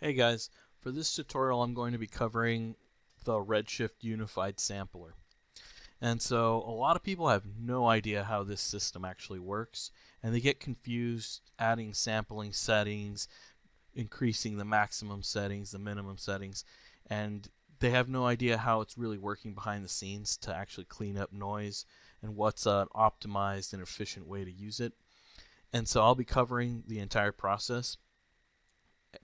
Hey guys, for this tutorial I'm going to be covering the Redshift Unified Sampler. And so a lot of people have no idea how this system actually works and they get confused adding sampling settings, increasing the maximum settings, the minimum settings, and they have no idea how it's really working behind the scenes to actually clean up noise and what's an optimized and efficient way to use it. And so I'll be covering the entire process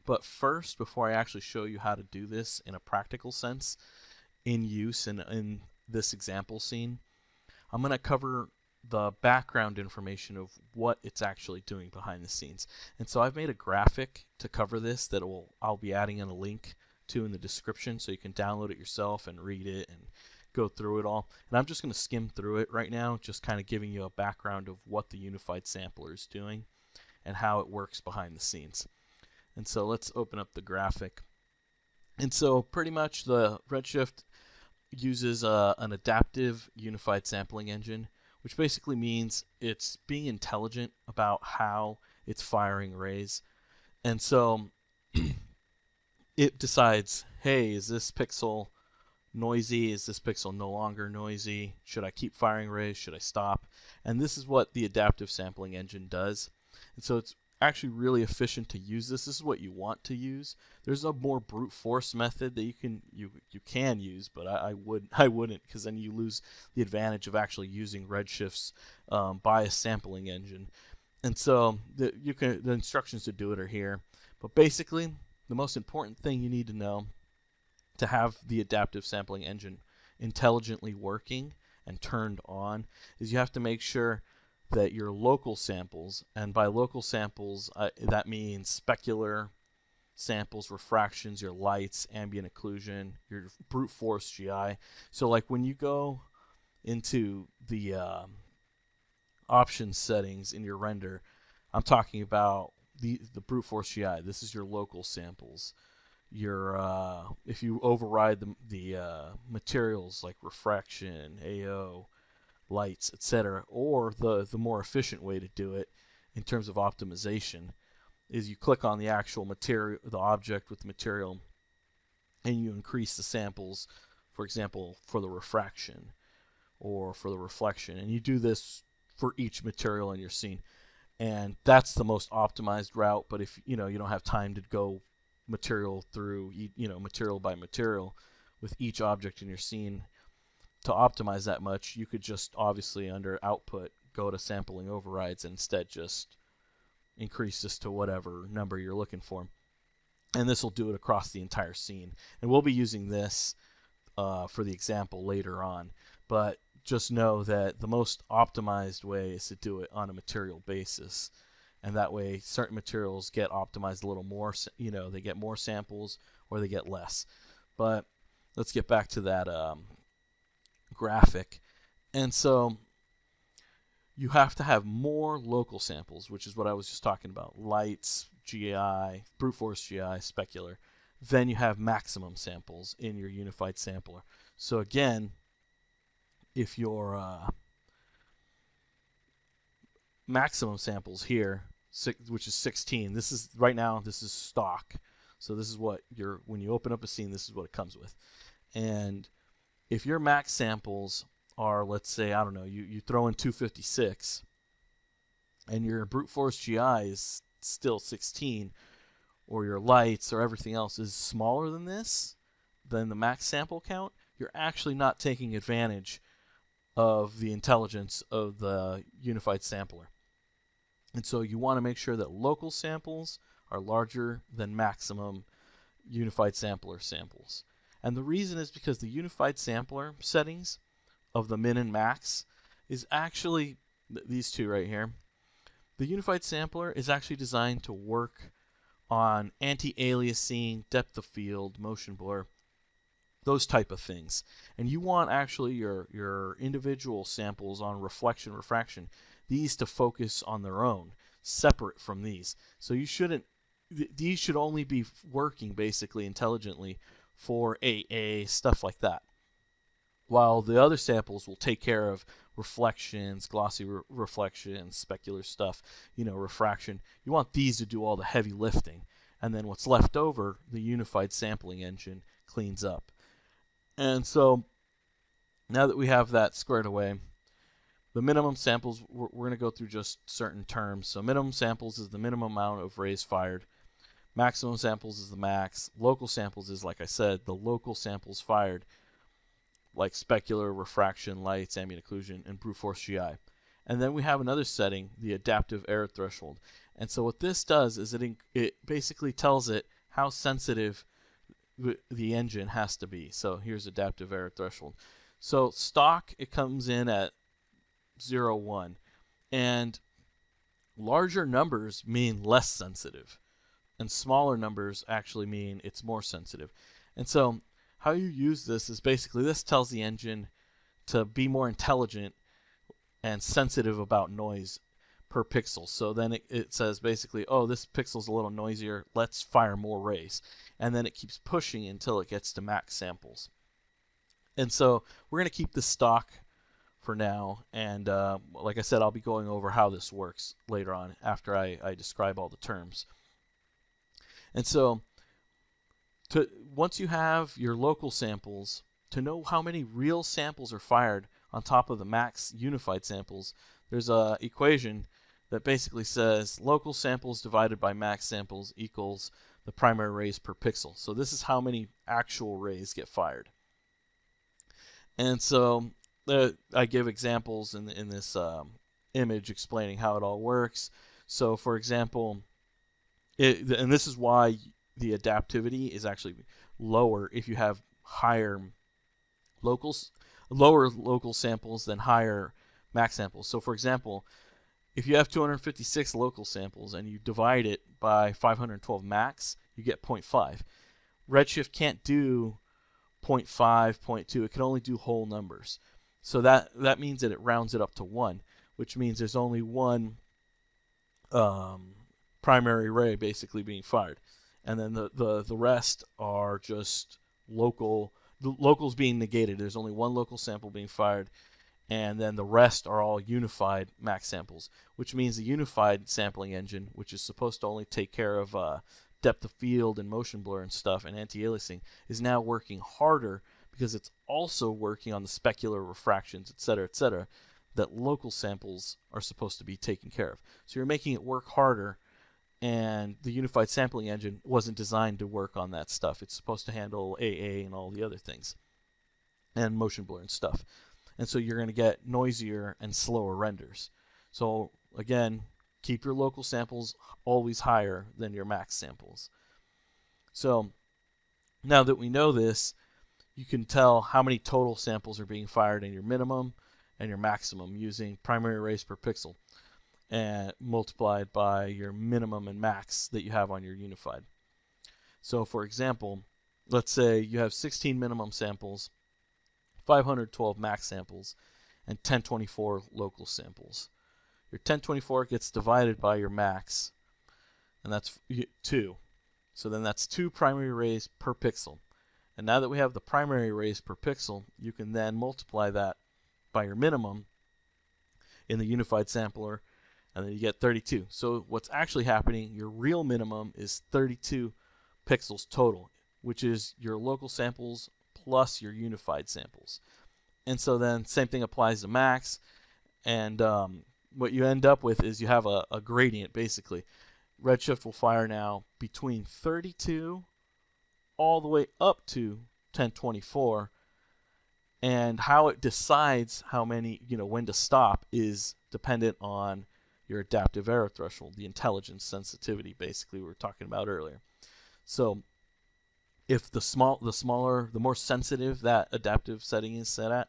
but first, before I actually show you how to do this in a practical sense, in use and in this example scene, I'm going to cover the background information of what it's actually doing behind the scenes. And so I've made a graphic to cover this that will I'll be adding in a link to in the description so you can download it yourself and read it and go through it all. And I'm just going to skim through it right now, just kind of giving you a background of what the unified sampler is doing and how it works behind the scenes. And so let's open up the graphic. And so pretty much the Redshift uses uh, an adaptive unified sampling engine, which basically means it's being intelligent about how it's firing rays. And so it decides, hey, is this pixel noisy? Is this pixel no longer noisy? Should I keep firing rays? Should I stop? And this is what the adaptive sampling engine does. And so it's actually really efficient to use this. This is what you want to use. There's a more brute force method that you can you you can use, but I, I would I wouldn't because then you lose the advantage of actually using Redshift's um, bias sampling engine. And so the you can the instructions to do it are here. But basically, the most important thing you need to know to have the adaptive sampling engine intelligently working and turned on is you have to make sure that your local samples, and by local samples, uh, that means specular samples, refractions, your lights, ambient occlusion, your brute force GI. So, like when you go into the uh, options settings in your render, I'm talking about the the brute force GI. This is your local samples. Your uh, if you override the the uh, materials like refraction, AO, lights, etc. Or the, the more efficient way to do it in terms of optimization is you click on the actual material, the object with the material, and you increase the samples, for example, for the refraction or for the reflection. And you do this for each material in your scene. And that's the most optimized route. But if you know you don't have time to go material through, you know, material by material with each object in your scene, to optimize that much, you could just obviously under output go to sampling overrides and instead just increase this to whatever number you're looking for. And this will do it across the entire scene. And we'll be using this uh, for the example later on. But just know that the most optimized way is to do it on a material basis. And that way, certain materials get optimized a little more. You know, they get more samples or they get less. But let's get back to that um, graphic. And so you have to have more local samples, which is what I was just talking about lights, GI, brute force GI, specular. Then you have maximum samples in your unified sampler. So again, if your uh, maximum samples here, which is 16, this is right now this is stock. So this is what your when you open up a scene, this is what it comes with. And if your max samples are, let's say, I don't know, you, you throw in 256 and your brute force GI is still 16, or your lights or everything else is smaller than this, than the max sample count, you're actually not taking advantage of the intelligence of the unified sampler. And so you want to make sure that local samples are larger than maximum unified sampler samples. And the reason is because the unified sampler settings of the min and max is actually th these two right here. The unified sampler is actually designed to work on anti-aliasing, depth of field, motion blur, those type of things. And you want actually your your individual samples on reflection, refraction, these to focus on their own, separate from these. So you shouldn't th these should only be working basically intelligently for AA, stuff like that. While the other samples will take care of reflections, glossy re reflections, specular stuff, you know, refraction. You want these to do all the heavy lifting. and then what's left over, the unified sampling engine cleans up. And so now that we have that squared away, the minimum samples, we're, we're going to go through just certain terms. So minimum samples is the minimum amount of rays fired. Maximum samples is the max. Local samples is, like I said, the local samples fired, like specular, refraction, lights, ambient occlusion, and brute force GI. And then we have another setting, the adaptive error threshold. And so what this does is it, it basically tells it how sensitive the engine has to be. So here's adaptive error threshold. So stock, it comes in at 0, 1. And larger numbers mean less sensitive. And smaller numbers actually mean it's more sensitive. And so how you use this is basically this tells the engine to be more intelligent and sensitive about noise per pixel. So then it, it says basically, oh, this pixel's a little noisier. Let's fire more rays. And then it keeps pushing until it gets to max samples. And so we're going to keep this stock for now. And uh, like I said, I'll be going over how this works later on after I, I describe all the terms. And so to once you have your local samples, to know how many real samples are fired on top of the max unified samples, there's a equation that basically says local samples divided by max samples equals the primary rays per pixel. So this is how many actual rays get fired. And so uh, I give examples in, in this um, image explaining how it all works. So for example, it, and this is why the adaptivity is actually lower if you have higher locals, lower local samples than higher max samples. So for example, if you have 256 local samples and you divide it by 512 max, you get 0.5. Redshift can't do 0.5, 0.2. It can only do whole numbers. So that that means that it rounds it up to one, which means there's only one um, primary ray basically being fired, and then the the the rest are just local. The locals being negated. There's only one local sample being fired, and then the rest are all unified max samples, which means the unified sampling engine, which is supposed to only take care of uh, depth of field and motion blur and stuff and anti-aliasing, is now working harder because it's also working on the specular refractions, etc., etc., that local samples are supposed to be taken care of. So you're making it work harder, and the unified sampling engine wasn't designed to work on that stuff. It's supposed to handle AA and all the other things, and motion blur and stuff and so you're going to get noisier and slower renders. So again, keep your local samples always higher than your max samples. So now that we know this, you can tell how many total samples are being fired in your minimum and your maximum using primary rays per pixel and multiplied by your minimum and max that you have on your unified. So for example, let's say you have 16 minimum samples 512 max samples, and 1024 local samples. Your 1024 gets divided by your max, and that's 2. So then that's 2 primary rays per pixel. And now that we have the primary rays per pixel, you can then multiply that by your minimum in the unified sampler, and then you get 32. So what's actually happening, your real minimum is 32 pixels total, which is your local samples plus your unified samples. And so then same thing applies to max. And um, what you end up with is you have a, a gradient basically. Redshift will fire now between 32 all the way up to 1024 and how it decides how many you know when to stop is dependent on your adaptive error threshold the intelligence sensitivity basically we were talking about earlier. So if the small the smaller the more sensitive that adaptive setting is set at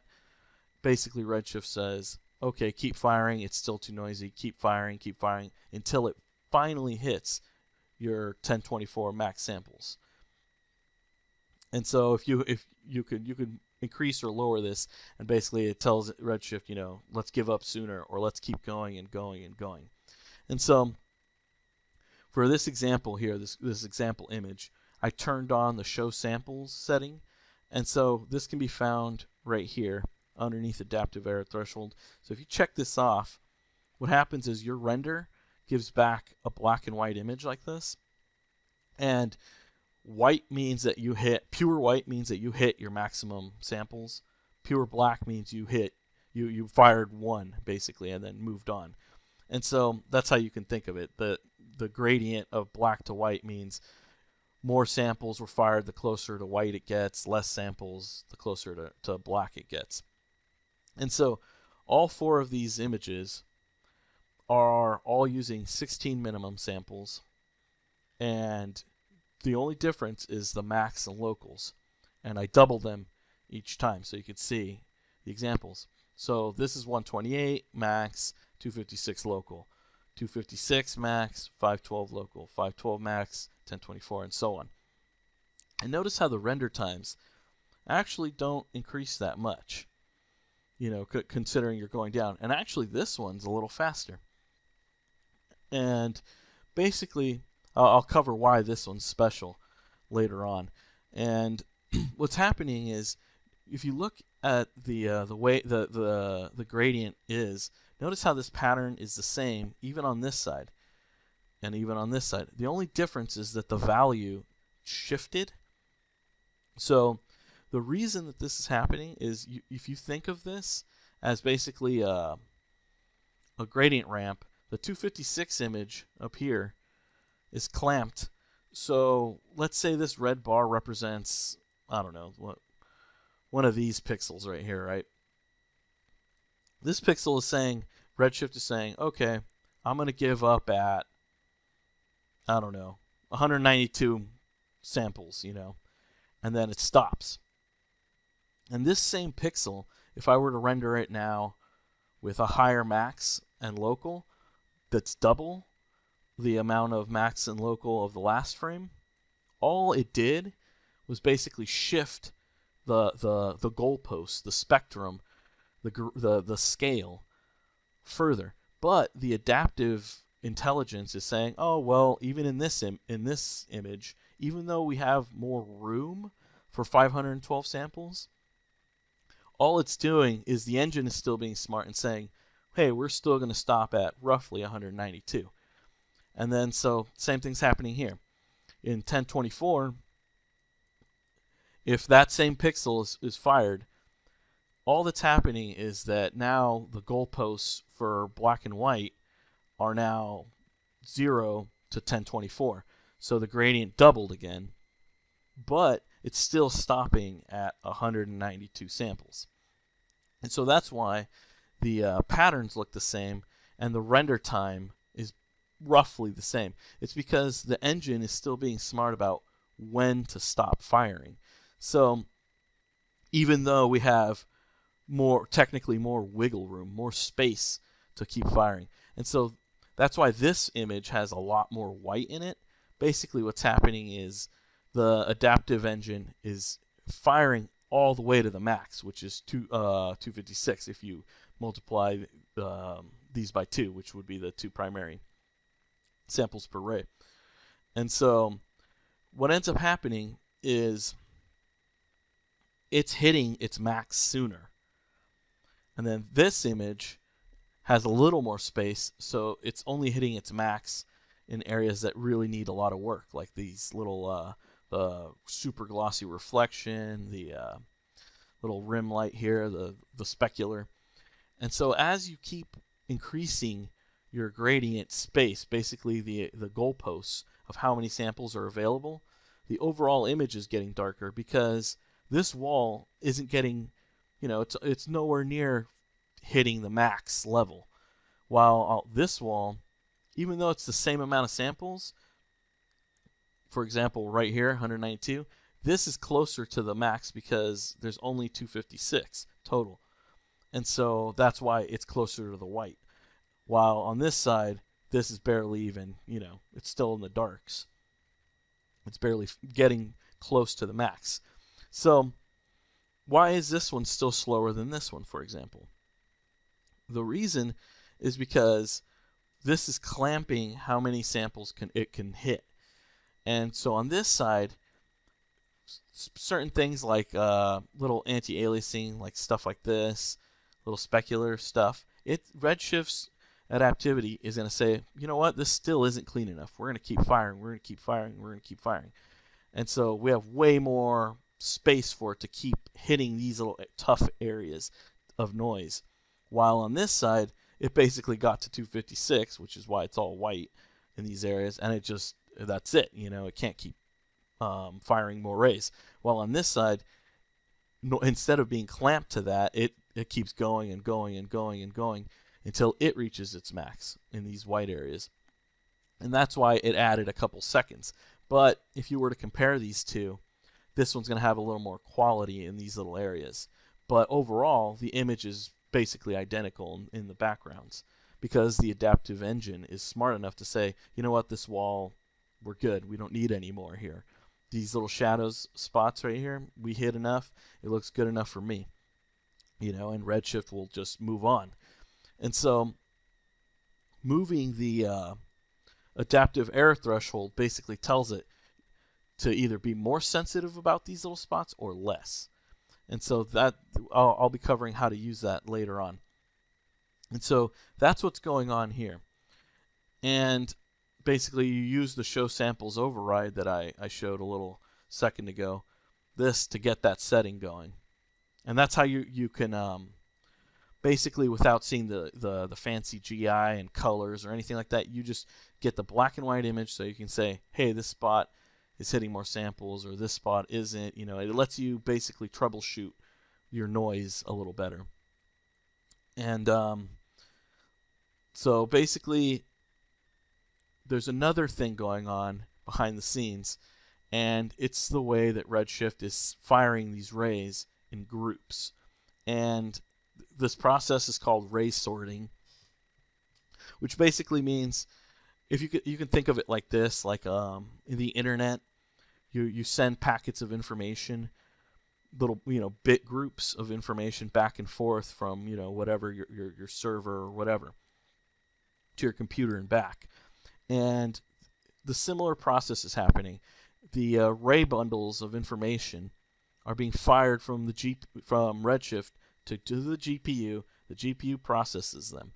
basically redshift says okay keep firing. It's still too noisy. Keep firing keep firing until it finally hits your 1024 max samples. And so if you if you could you could increase or lower this and basically it tells redshift you know let's give up sooner or let's keep going and going and going and so for this example here this this example image I turned on the show samples setting. And so this can be found right here underneath adaptive error threshold. So if you check this off, what happens is your render gives back a black and white image like this. And white means that you hit pure white means that you hit your maximum samples. Pure black means you hit you you fired one basically and then moved on. And so that's how you can think of it. The the gradient of black to white means more samples were fired the closer to white it gets, less samples the closer to, to black it gets. And so all four of these images are all using 16 minimum samples and the only difference is the max and locals and I double them each time so you can see the examples. So this is 128 max, 256 local, 256 max, 512 local, 512 max, 1024, and so on. And notice how the render times actually don't increase that much, you know, considering you're going down. And actually, this one's a little faster. And basically, uh, I'll cover why this one's special later on. And what's happening is, if you look at the uh, the way the, the the gradient is, notice how this pattern is the same even on this side and even on this side. The only difference is that the value shifted. So the reason that this is happening is you, if you think of this as basically a, a gradient ramp, the 256 image up here is clamped. So let's say this red bar represents, I don't know, what one of these pixels right here, right? This pixel is saying, Redshift is saying, okay, I'm going to give up at, I don't know, 192 samples, you know, and then it stops. And this same pixel, if I were to render it now with a higher max and local, that's double the amount of max and local of the last frame, all it did was basically shift the the the goalpost, the spectrum, the the the scale further. But the adaptive intelligence is saying, oh well, even in this Im- in this image, even though we have more room for 512 samples, all it's doing is the engine is still being smart and saying, hey, we're still going to stop at roughly 192. And then so same thing's happening here. In 1024, if that same pixel is, is fired, all that's happening is that now the goalposts for black and white are now 0 to 1024. So the gradient doubled again, but it's still stopping at 192 samples. And so that's why the uh, patterns look the same and the render time roughly the same. It's because the engine is still being smart about when to stop firing. So even though we have more technically more wiggle room, more space to keep firing. And so that's why this image has a lot more white in it. Basically what's happening is the adaptive engine is firing all the way to the max, which is two, uh, 256 if you multiply um, these by two, which would be the two primary samples per ray. And so what ends up happening is it's hitting its max sooner. And then this image has a little more space, so it's only hitting its max in areas that really need a lot of work, like these little uh, the super glossy reflection, the uh, little rim light here, the the specular. And so as you keep increasing your gradient space, basically the the goalposts of how many samples are available, the overall image is getting darker because this wall isn't getting, you know, it's it's nowhere near hitting the max level. While uh, this wall, even though it's the same amount of samples, for example, right here, 192, this is closer to the max because there's only 256 total. And so that's why it's closer to the white. While on this side, this is barely even, you know, it's still in the darks. It's barely getting close to the max. So, why is this one still slower than this one, for example? The reason is because this is clamping how many samples can it can hit. And so on this side, certain things like uh, little anti-aliasing, like stuff like this, little specular stuff, it redshifts adaptivity is going to say, you know what, this still isn't clean enough. We're going to keep firing. We're going to keep firing. We're going to keep firing. And so we have way more space for it to keep hitting these little tough areas of noise. While on this side, it basically got to 256, which is why it's all white in these areas, and it just that's it. You know, it can't keep um, firing more rays. While on this side, no, instead of being clamped to that, it it keeps going and going and going and going until it reaches its max in these white areas. And that's why it added a couple seconds. But if you were to compare these two, this one's going to have a little more quality in these little areas. But overall, the image is basically identical in, in the backgrounds because the adaptive engine is smart enough to say, you know what, this wall, we're good. We don't need any more here. These little shadows spots right here, we hit enough. It looks good enough for me. You know, and Redshift will just move on. And so moving the uh, adaptive error threshold basically tells it to either be more sensitive about these little spots or less. And so that I'll, I'll be covering how to use that later on. And so that's what's going on here. And basically you use the show samples override that I, I showed a little second ago, this to get that setting going. And that's how you, you can um, basically without seeing the, the, the fancy GI and colors or anything like that, you just get the black and white image so you can say, hey, this spot is hitting more samples or this spot isn't. You know, it lets you basically troubleshoot your noise a little better. And um, so basically, there's another thing going on behind the scenes, and it's the way that Redshift is firing these rays in groups. And this process is called ray sorting, which basically means if you could, you can think of it like this, like um, in the internet, you you send packets of information, little you know bit groups of information back and forth from you know whatever your your, your server or whatever to your computer and back, and the similar process is happening. The uh, ray bundles of information are being fired from the G from Redshift to, to the GPU. The GPU processes them.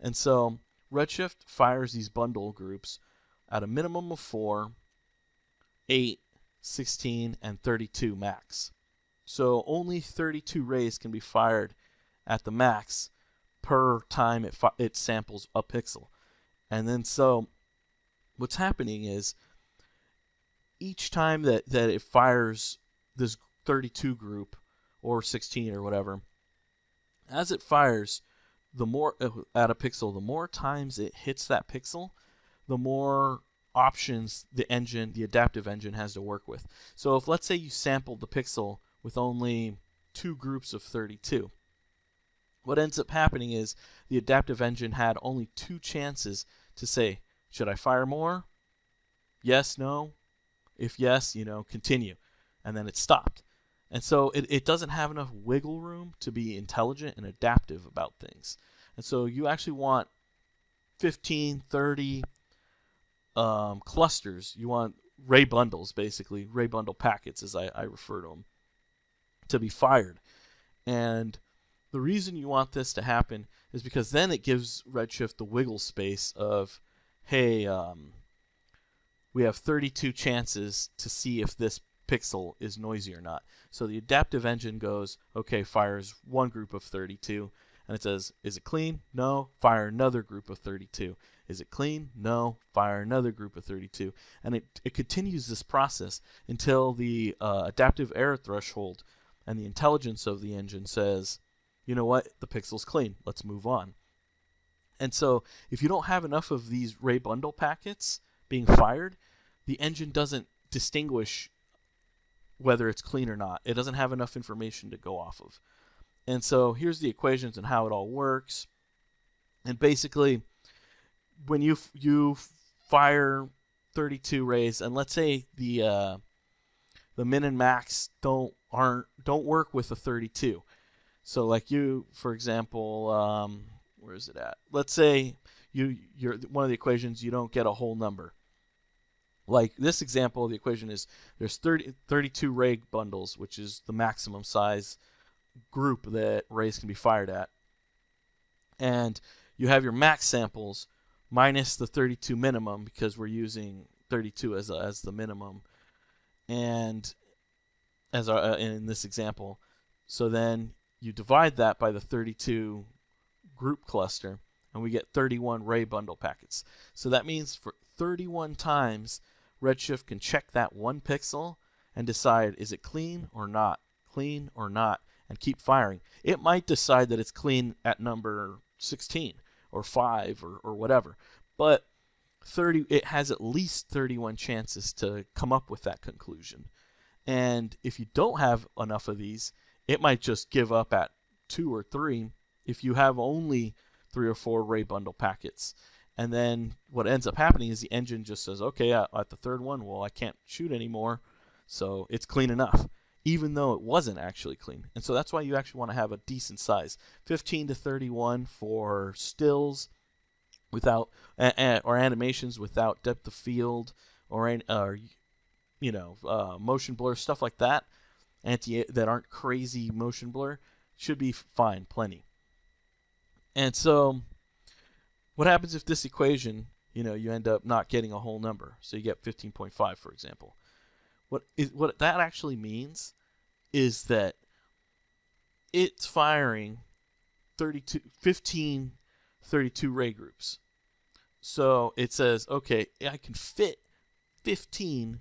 And so Redshift fires these bundle groups at a minimum of 4, 8, 16, and 32 max. So only 32 rays can be fired at the max per time it, it samples a pixel. And then so what's happening is each time that, that it fires this 32 group or 16 or whatever, as it fires, the more uh, at a pixel, the more times it hits that pixel, the more options the engine, the adaptive engine has to work with. So if let's say you sampled the pixel with only two groups of 32, what ends up happening is the adaptive engine had only two chances to say, should I fire more? Yes, no. If yes, you know, continue. And then it stopped. And so it, it doesn't have enough wiggle room to be intelligent and adaptive about things. And so you actually want 15, 30 um, clusters. You want ray bundles, basically, ray bundle packets, as I, I refer to them, to be fired. And the reason you want this to happen is because then it gives Redshift the wiggle space of, hey, um, we have 32 chances to see if this pixel is noisy or not. So the adaptive engine goes, okay, fires one group of 32, and it says, is it clean? No. Fire another group of 32. Is it clean? No. Fire another group of 32. And it, it continues this process until the uh, adaptive error threshold and the intelligence of the engine says, you know what, the pixel's clean. Let's move on. And so if you don't have enough of these ray bundle packets being fired, the engine doesn't distinguish whether it's clean or not. It doesn't have enough information to go off of. And so here's the equations and how it all works. And basically, when you you fire 32 rays, and let's say the uh, the min and max don't aren't don't work with the 32. So like you, for example, um, where is it at? Let's say you you're one of the equations you don't get a whole number like this example the equation is there's 30, 32 ray bundles which is the maximum size group that rays can be fired at and you have your max samples minus the 32 minimum because we're using 32 as a, as the minimum, and as our, uh, in this example. So then you divide that by the 32 group cluster, and we get 31 ray bundle packets. So that means for 31 times, Redshift can check that one pixel and decide is it clean or not, clean or not, and keep firing. It might decide that it's clean at number 16 or 5 or, or whatever, but 30 it has at least 31 chances to come up with that conclusion. And if you don't have enough of these, it might just give up at two or three if you have only three or four ray bundle packets. And then what ends up happening is the engine just says, okay, at, the third one, well, I can't shoot anymore, so it's clean enough, even though it wasn't actually clean. And so that's why you actually want to have a decent size 15 to 31 for stills without or animations without depth of field or, or you know uh, motion blur stuff like that anti that aren't crazy motion blur should be fine plenty and so what happens if this equation you know you end up not getting a whole number? So you get 15.5 for example. What is what that actually means is that it's firing 32 15 32 ray groups. So it says okay i can fit 15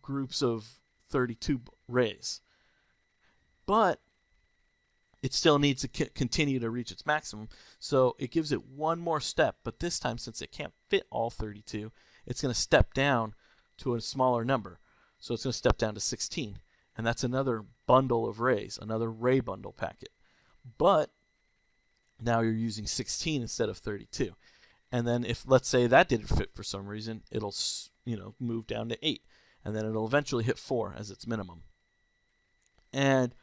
groups of 32 rays. But it still needs to c- continue to reach its maximum. So it gives it one more step, but this time, since it can't fit all 32, it's going to step down to a smaller number. So it's going to step down to 16. And that's another bundle of rays, another ray bundle packet. But now you're using 16 instead of 32. And then if, let's say, that didn't fit for some reason, it'll, you know, move down to 8 and then it'll eventually hit 4 as its minimum. And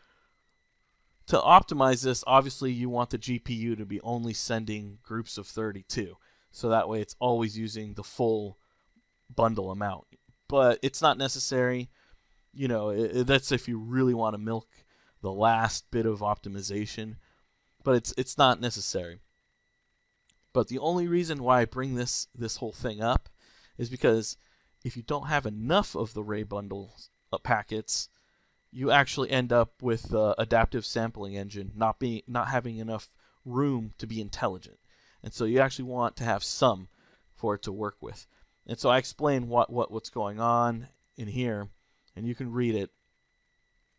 to optimize this, obviously you want the GPU to be only sending groups of 32. So that way it's always using the full bundle amount. But it's not necessary. You know, it, that's if you really want to milk the last bit of optimization. But it's it's not necessary. But the only reason why I bring this this whole thing up is because if you don't have enough of the ray bundle uh, packets, you actually end up with the adaptive sampling engine not being not having enough room to be intelligent. And so you actually want to have some for it to work with. And so I explain what, what what's going on in here, and you can read it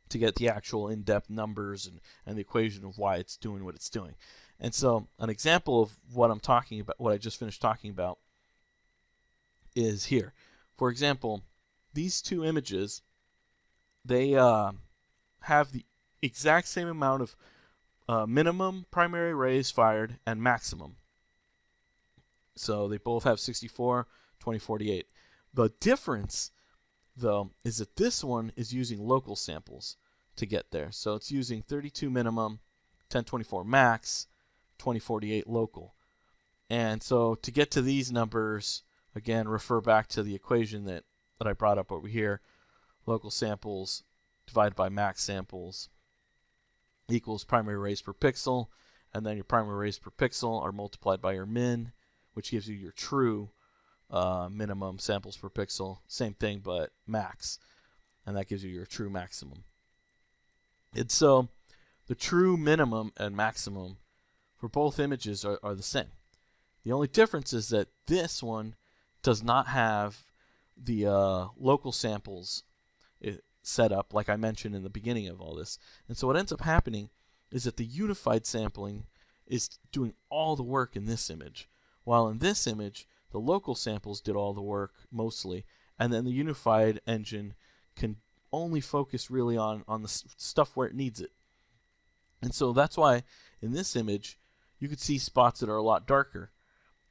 to get the actual in-depth numbers and, and the equation of why it's doing what it's doing. And so an example of what I'm talking about, what I just finished talking about, is here. For example, these two images, they uh, have the exact same amount of uh, minimum primary rays fired and maximum. So they both have 64, 2048. The difference, though, is that this one is using local samples to get there. So it's using 32 minimum, 1024 max, 2048 local. And so to get to these numbers, Again, refer back to the equation that, that I brought up over here. Local samples divided by max samples equals primary rays per pixel. And then your primary rays per pixel are multiplied by your min, which gives you your true uh, minimum samples per pixel. Same thing, but max. And that gives you your true maximum. And so the true minimum and maximum for both images are, are the same. The only difference is that this one does not have the uh, local samples eh, set up like I mentioned in the beginning of all this. And so what ends up happening is that the unified sampling is doing all the work in this image, while in this image the local samples did all the work mostly, and then the unified engine can only focus really on on the stuff where it needs it. And so that's why in this image you could see spots that are a lot darker,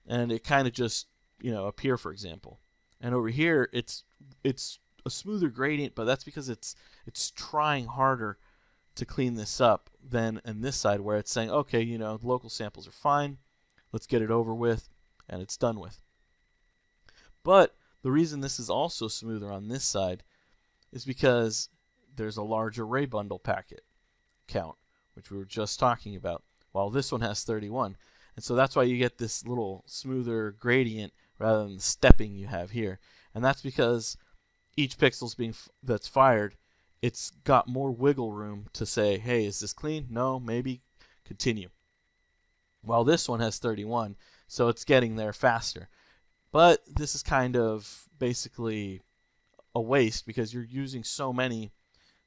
and it kind of just you know, here, for example. And over here, it's it's a smoother gradient, but that's because it's it's trying harder to clean this up than in this side where it's saying, okay, you know, local samples are fine, let's get it over with, and it's done with. But the reason this is also smoother on this side is because there's a larger ray bundle packet count, which we were just talking about, while this one has 31. And so that's why you get this little smoother gradient rather than the stepping you have here. And that's because each pixel's being f- that's fired, it's got more wiggle room to say, "Hey, is this clean? No, maybe continue." While this one has 31, so it's getting there faster. But this is kind of basically a waste because you're using so many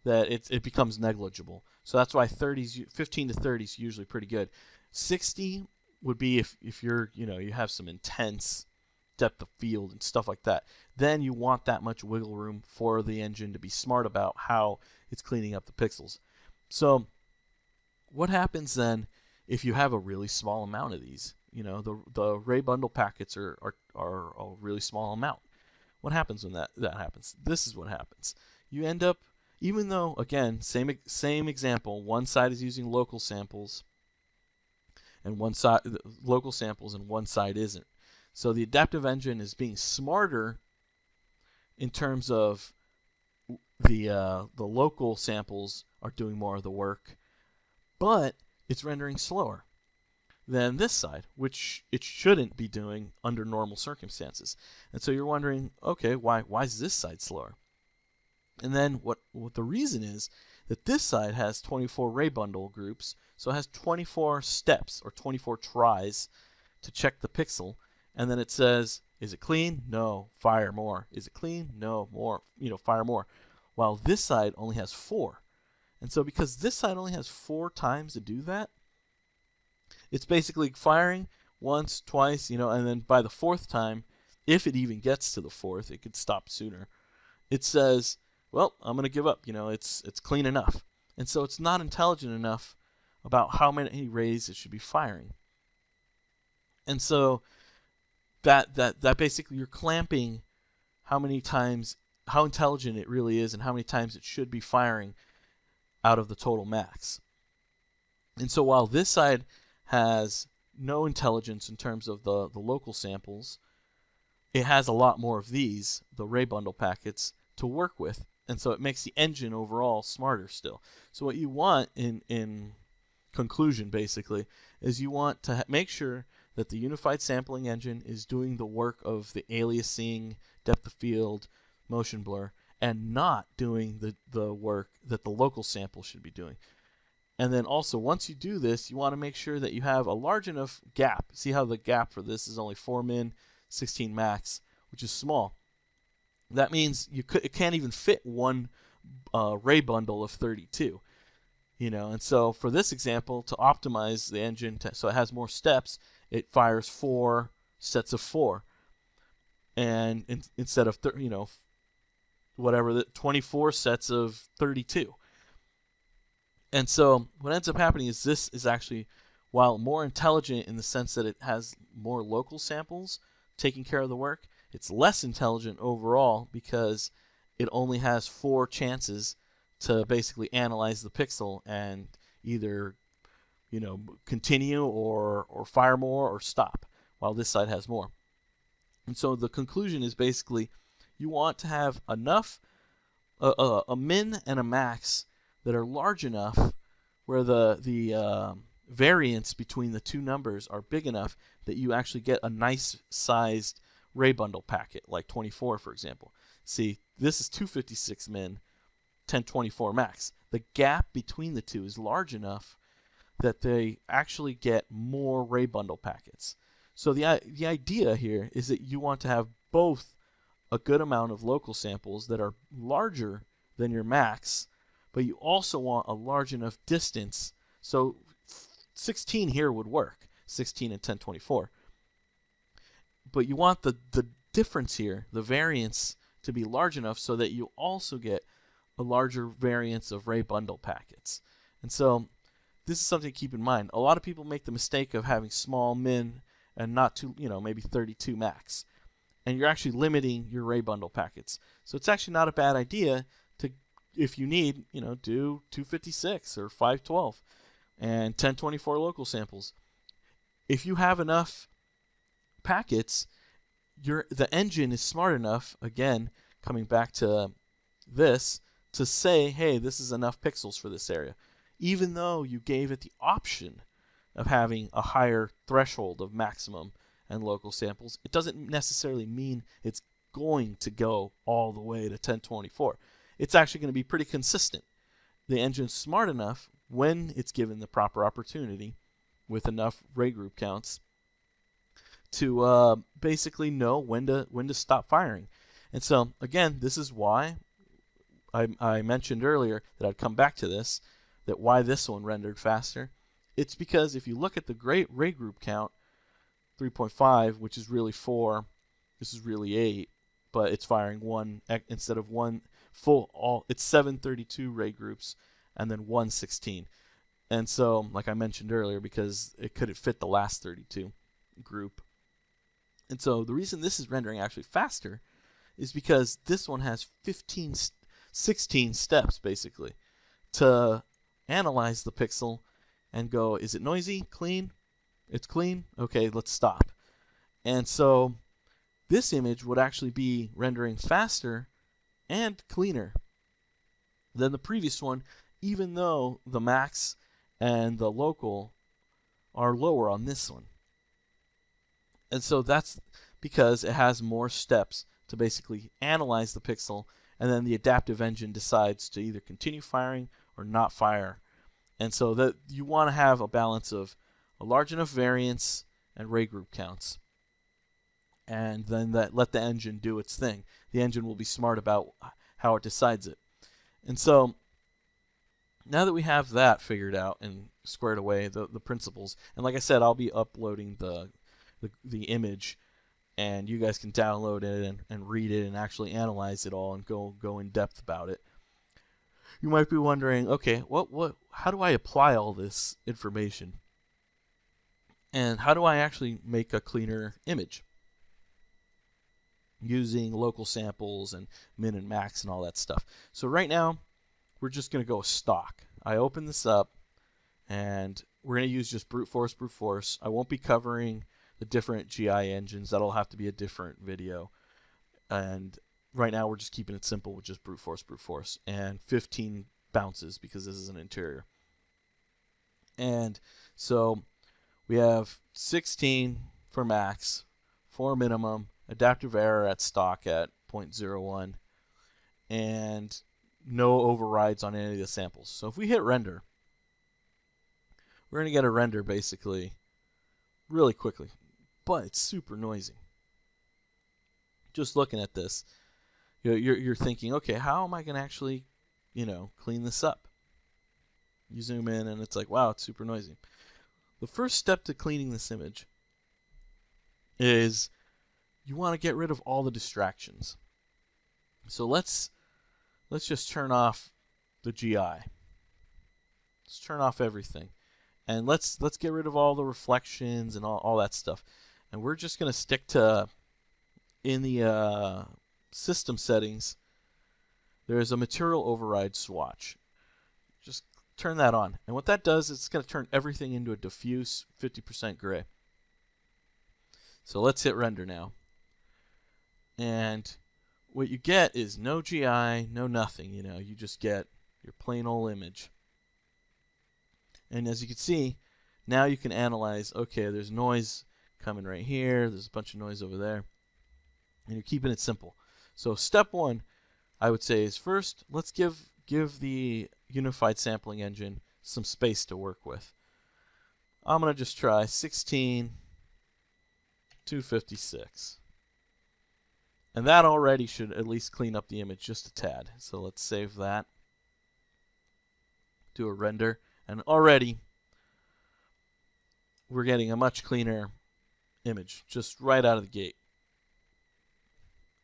that it, it becomes negligible. So that's why 30s, 15 to 30 is usually pretty good. 60 would be if, if you're, you know, you have some intense depth of field and stuff like that. Then you want that much wiggle room for the engine to be smart about how it's cleaning up the pixels. So what happens then if you have a really small amount of these? You know, the the ray bundle packets are, are, are a really small amount. What happens when that, that happens? This is what happens. You end up, even though, again, same same example, one side is using local samples and one side local samples and one side isn't. So the adaptive engine is being smarter in terms of the uh, the local samples are doing more of the work, but it's rendering slower than this side, which it shouldn't be doing under normal circumstances. And so you're wondering, okay, why why is this side slower? And then what what the reason is that this side has 24 ray bundle groups, so it has 24 steps or 24 tries to check the pixel, and then it says, is it clean? No, fire more. Is it clean? No, more. You know, fire more. While this side only has four. And so because this side only has four times to do that, it's basically firing once, twice, you know, and then by the fourth time, if it even gets to the fourth, it could stop sooner. It says, "Well, I'm going to give up. You know, it's it's clean enough." And so it's not intelligent enough about how many rays it should be firing. And so that that that basically you're clamping how many times how intelligent it really is and how many times it should be firing out of the total max. And so while this side has no intelligence in terms of the, the local samples, it has a lot more of these, the Ray bundle packets, to work with. And so it makes the engine overall smarter still. So what you want in, in conclusion, basically, is you want to ha- make sure that the unified sampling engine is doing the work of the aliasing, depth of field, motion blur, and not doing the, the work that the local sample should be doing. And then also, once you do this, you want to make sure that you have a large enough gap. See how the gap for this is only 4 min, 16 max, which is small. That means you could, it can't even fit one uh, ray bundle of 32. You know, and so for this example, to optimize the engine to, so it has more steps, it fires four sets of four, and in, instead of you know, whatever the 24 sets of 32. And so what ends up happening is this is actually, while more intelligent in the sense that it has more local samples taking care of the work, it's less intelligent overall because it only has four chances to basically analyze the pixel and either you know continue or or fire more or stop while this side has more. And so the conclusion is basically you want to have enough a, a, a min and a max that are large enough where the the uh, variance between the two numbers are big enough that you actually get a nice sized ray bundle packet like 24 for example. See this is 256 min 1024 max. The gap between the two is large enough that they actually get more ray bundle packets so the the idea here is that you want to have both a good amount of local samples that are larger than your max but you also want a large enough distance. So 16 here would work, 16 and 1024. But you want the, the difference here, the variance, to be large enough so that you also get a larger variance of ray bundle packets. And so this is something to keep in mind. A lot of people make the mistake of having small min and not too, you know, maybe 32 max. And you're actually limiting your ray bundle packets. So it's actually not a bad idea to, if you need, you know, do 256 or 512 and 1024 local samples. If you have enough packets, your the engine is smart enough, again, coming back to this, to say, hey, this is enough pixels for this area. Even though you gave it the option of having a higher threshold of maximum and local samples, it doesn't necessarily mean it's going to go all the way to 1024. It's actually going to be pretty consistent. The engine's smart enough when it's given the proper opportunity with enough ray group counts to uh, basically know when to when to stop firing. And so again, this is why I, I mentioned earlier that I'd come back to this, that why this one rendered faster. It's because if you look at the great ray group count, 3.5, which is really 4, this is really 8, but it's firing one instead of one full all it's 732 ray groups and then 116. And so, like I mentioned earlier, because it couldn't fit the last 32 group. And so the reason this is rendering actually faster is because this one has 15, 16 steps basically to analyze the pixel and go, is it noisy, clean? It's clean? Okay, let's stop. And so this image would actually be rendering faster and cleaner than the previous one, even though the max and the local are lower on this one. And so that's because it has more steps to basically analyze the pixel, and then the adaptive engine decides to either continue firing or not fire. And so that you want to have a balance of a large enough variance and ray group counts. And then that let the engine do its thing. The engine will be smart about how it decides it. And so now that we have that figured out and squared away the, the principles, and like I said, I'll be uploading the the, the image and you guys can download it and, and read it and actually analyze it all and go go in depth about it. You might be wondering, okay, what what how do I apply all this information? And how do I actually make a cleaner image? Using local samples and min and max and all that stuff. So right now, we're just going to go stock. I open this up and we're going to use just brute force, brute force. I won't be covering the different GI engines. That'll have to be a different video. And right now we're just keeping it simple with just brute force, brute force, and 15 bounces because this is an interior. And so we have 16 for max, 4 minimum, adaptive error at stock at 0.01, and no overrides on any of the samples. So if we hit render, we're going to get a render basically really quickly but it's super noisy. Just looking at this, you're, you're, you're thinking, okay, how am I going to actually, you know, clean this up? You zoom in and it's like, wow, it's super noisy. The first step to cleaning this image is you want to get rid of all the distractions. So let's let's just turn off the GI. Let's turn off everything. And let's let's get rid of all the reflections and all, all that stuff and we're just going to stick to in the uh, system settings there's a material override swatch just turn that on and what that does is it's going to turn everything into a diffuse 50% gray so let's hit render now and what you get is no GI no nothing you know you just get your plain old image and as you can see now you can analyze okay there's noise coming right here. There's a bunch of noise over there. And you're keeping it simple. So step one, I would say, is first, let's give, give the unified sampling engine some space to work with. I'm going to just try 16, 256. And that already should at least clean up the image just a tad. So let's save that. Do a render. And already we're getting a much cleaner image just right out of the gate.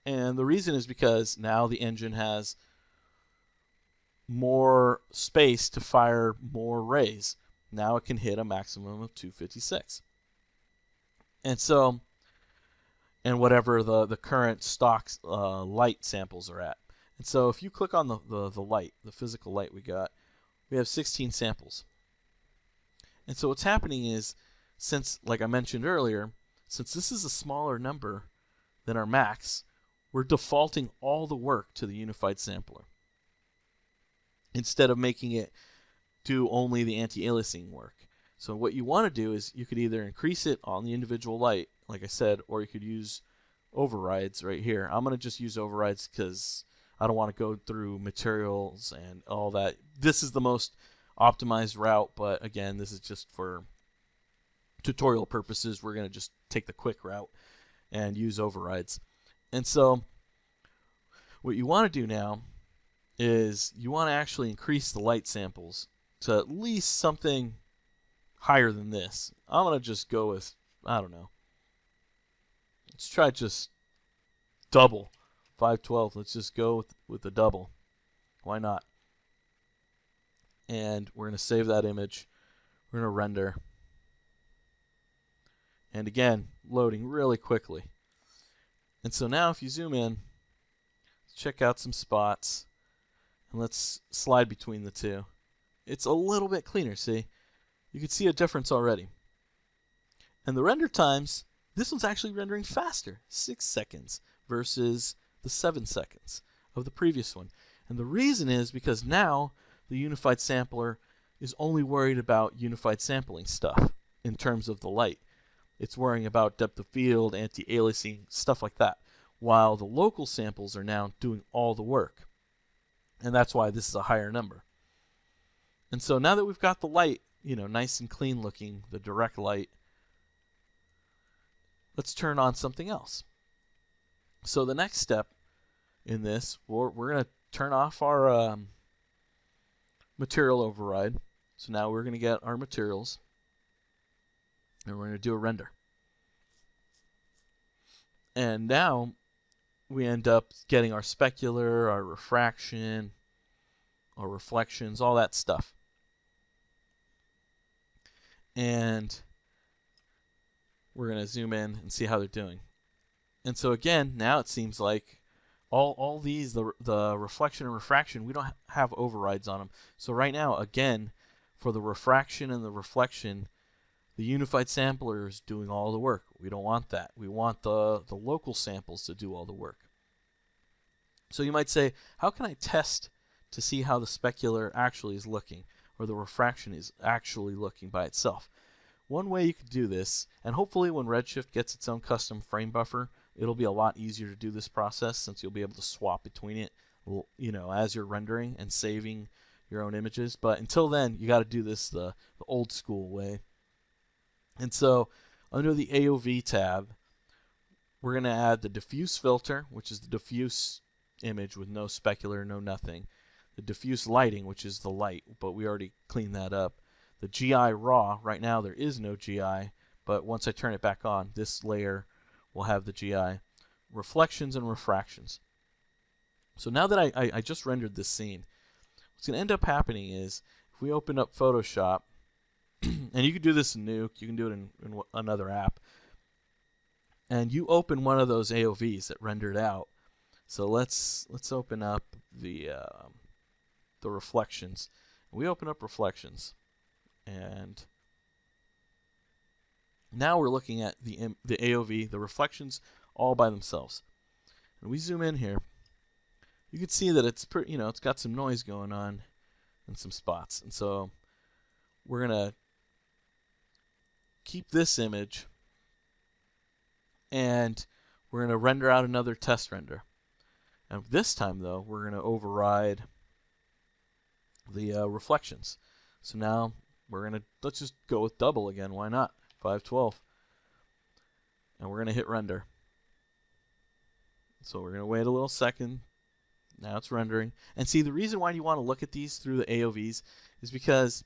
And the reason is because now the engine has more space to fire more rays. Now it can hit a maximum of 256. And so, and whatever the, the current stock uh, light samples are at. And so if you click on the, the, the light, the physical light we got, we have 16 samples. And so what's happening is, since, like I mentioned earlier, since this is a smaller number than our max, we're defaulting all the work to the unified sampler instead of making it do only the anti-aliasing work. So what you want to do is you could either increase it on the individual light, like I said, or you could use overrides right here. I'm going to just use overrides because I don't want to go through materials and all that. This is the most optimized route, but again, this is just for tutorial purposes. We're going to just take the quick route and use overrides. And so what you want to do now is you want to actually increase the light samples to at least something higher than this. I'm going to just go with, I don't know. Let's try just double 512. Let's just go with, with the double. Why not? And we're going to save that image. We're going to render. And again, loading really quickly. And so now if you zoom in, check out some spots. And let's slide between the two. It's a little bit cleaner, see? You can see a difference already. And the render times, this one's actually rendering faster, 6 seconds versus the 7 seconds of the previous one. And the reason is because now the unified sampler is only worried about unified sampling stuff in terms of the light. It's worrying about depth of field, anti-aliasing, stuff like that, while the local samples are now doing all the work. And that's why this is a higher number. And so now that we've got the light, you know, nice and clean looking, the direct light, let's turn on something else. So the next step in this, we're, we're going to turn off our um, material override. So now we're going to get our materials and we're going to do a render. And now we end up getting our specular, our refraction, our reflections, all that stuff. And we're going to zoom in and see how they're doing. And so again, now it seems like all all these the the reflection and refraction we don't have overrides on them. So right now again, for the refraction and the reflection, the unified sampler is doing all the work. We don't want that. We want the, the local samples to do all the work. So you might say, how can I test to see how the specular actually is looking or the refraction is actually looking by itself? One way you could do this, and hopefully when Redshift gets its own custom frame buffer, it'll be a lot easier to do this process since you'll be able to swap between it, you know, as you're rendering and saving your own images. But until then, you got to do this the, the old school way. And so under the AOV tab, we're going to add the diffuse filter, which is the diffuse image with no specular, no nothing. The diffuse lighting, which is the light, but we already cleaned that up. The GI raw, right now there is no GI, but once I turn it back on, this layer will have the GI. Reflections and refractions. So now that I, I, I just rendered this scene, what's going to end up happening is if we open up Photoshop and you can do this in Nuke. You can do it in, in another app. And you open one of those AOVs that rendered out. So let's let's open up the uh, the reflections. We open up reflections, and now we're looking at the the AOV, the reflections, all by themselves. And we zoom in here. You can see that it's pretty, you know, it's got some noise going on in some spots. And so we're gonna keep this image and we're going to render out another test render. And this time though, we're going to override the uh, reflections. So now we're going to, let's just go with double again. Why not? 512. And we're going to hit render. So we're going to wait a little second. Now it's rendering. And see, the reason why you want to look at these through the AOVs is because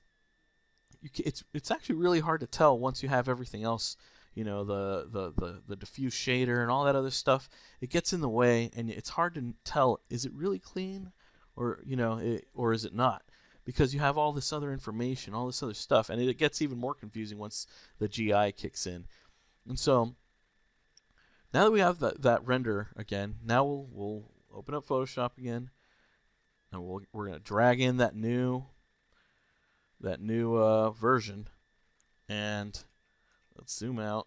it's it's actually really hard to tell once you have everything else you know the, the the the diffuse shader and all that other stuff. It gets in the way and it's hard to tell is it really clean or you know it, or is it not? Because you have all this other information all this other stuff and it gets even more confusing once the GI kicks in. And so now that we have that, that render again now we'll, we'll open up Photoshop again. And we'll, we're going to drag in that new that new uh, version. And let's zoom out.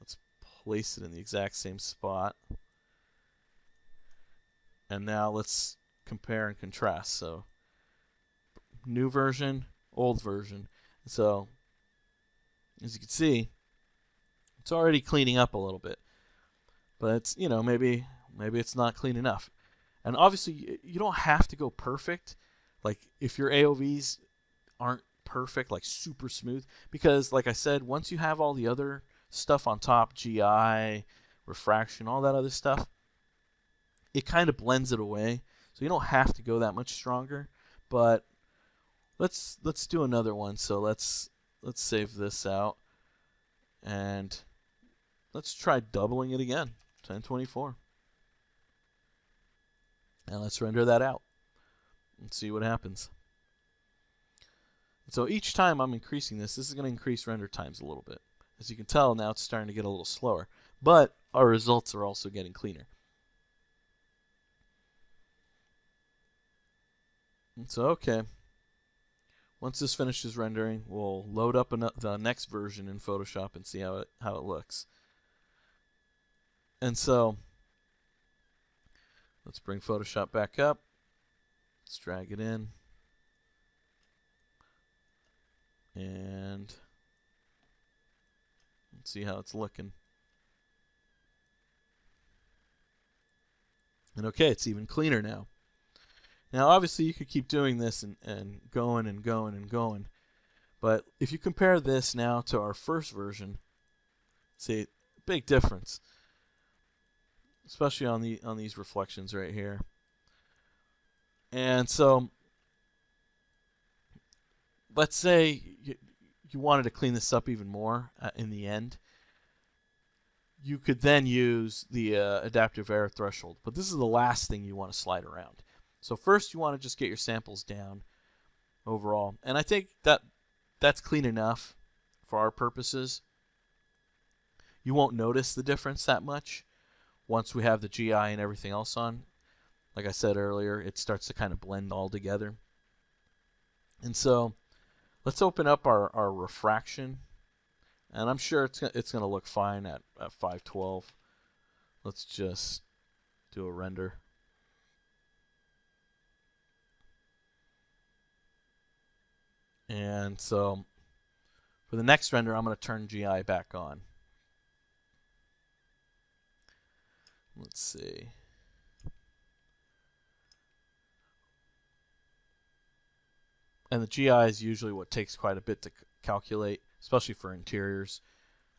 Let's place it in the exact same spot. And now let's compare and contrast. So new version, old version. So, as you can see, it's already cleaning up a little bit. But it's, you know, maybe maybe it's not clean enough. And obviously, you don't have to go perfect. Like, if your AOVs aren't perfect, like super smooth, because, like I said, once you have all the other stuff on top, GI, refraction, all that other stuff, it kind of blends it away. So you don't have to go that much stronger. But let's let's do another one. So let's let's save this out, and let's try doubling it again. 1024. And let's render that out and see what happens. So each time I'm increasing this, this is going to increase render times a little bit. As you can tell, now it's starting to get a little slower. But our results are also getting cleaner. And so, okay. Once this finishes rendering, we'll load up the next version in Photoshop and see how it, how it looks. And so, let's bring Photoshop back up. Let's drag it in. And let's see how it's looking. And okay, it's even cleaner now. Now, obviously, you could keep doing this and, and going and going and going. But if you compare this now to our first version, see, big difference especially on the on these reflections right here. And so let's say you, you wanted to clean this up even more uh, in the end. You could then use the uh, adaptive error threshold, but this is the last thing you want to slide around. So first you want to just get your samples down overall. And I think that that's clean enough for our purposes. You won't notice the difference that much once we have the GI and everything else on, like I said earlier, it starts to kind of blend all together. And so let's open up our, our refraction. And I'm sure it's, it's going to look fine at, at 512. Let's just do a render. And so for the next render, I'm going to turn GI back on. Let's see. And the GI is usually what takes quite a bit to calculate, especially for interiors.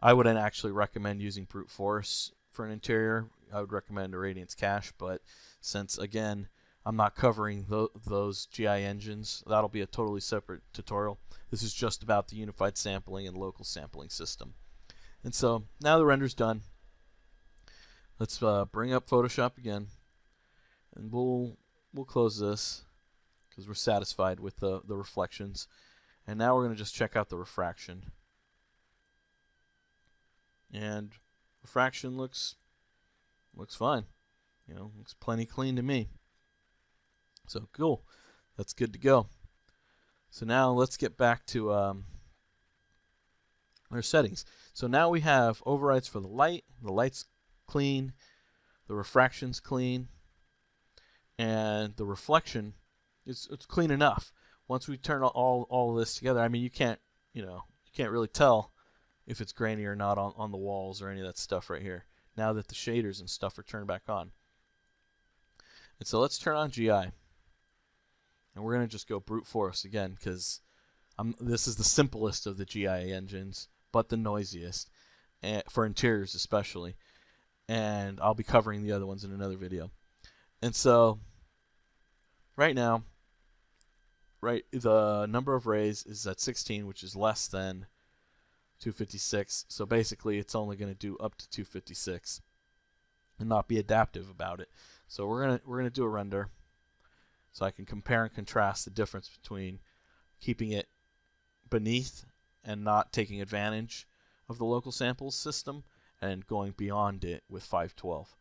I wouldn't actually recommend using brute force for an interior. I would recommend Irradiance Cache, but since again I'm not covering th those GI engines, that'll be a totally separate tutorial. This is just about the unified sampling and local sampling system. And so now the render's done. Let's uh, bring up Photoshop again, and we'll we'll close this because we're satisfied with the the reflections. And now we're going to just check out the refraction. And refraction looks looks fine. You know, looks plenty clean to me. So cool. That's good to go. So now let's get back to um, our settings. So now we have overrides for the light. The light's clean, the refraction's clean, and the reflection is it's clean enough. Once we turn all all this together, I mean you can't you know you can't really tell if it's grainy or not on, on the walls or any of that stuff right here. Now that the shaders and stuff are turned back on. And so let's turn on GI. And we're going to just go brute force again because this is the simplest of the GI engines, but the noisiest, eh, for interiors especially and I'll be covering the other ones in another video. And so, right now, right, the number of rays is at 16, which is less than 256. So basically, it's only going to do up to 256, and not be adaptive about it. So we're gonna we're gonna do a render, so I can compare and contrast the difference between keeping it beneath and not taking advantage of the local samples system and going beyond it with 512.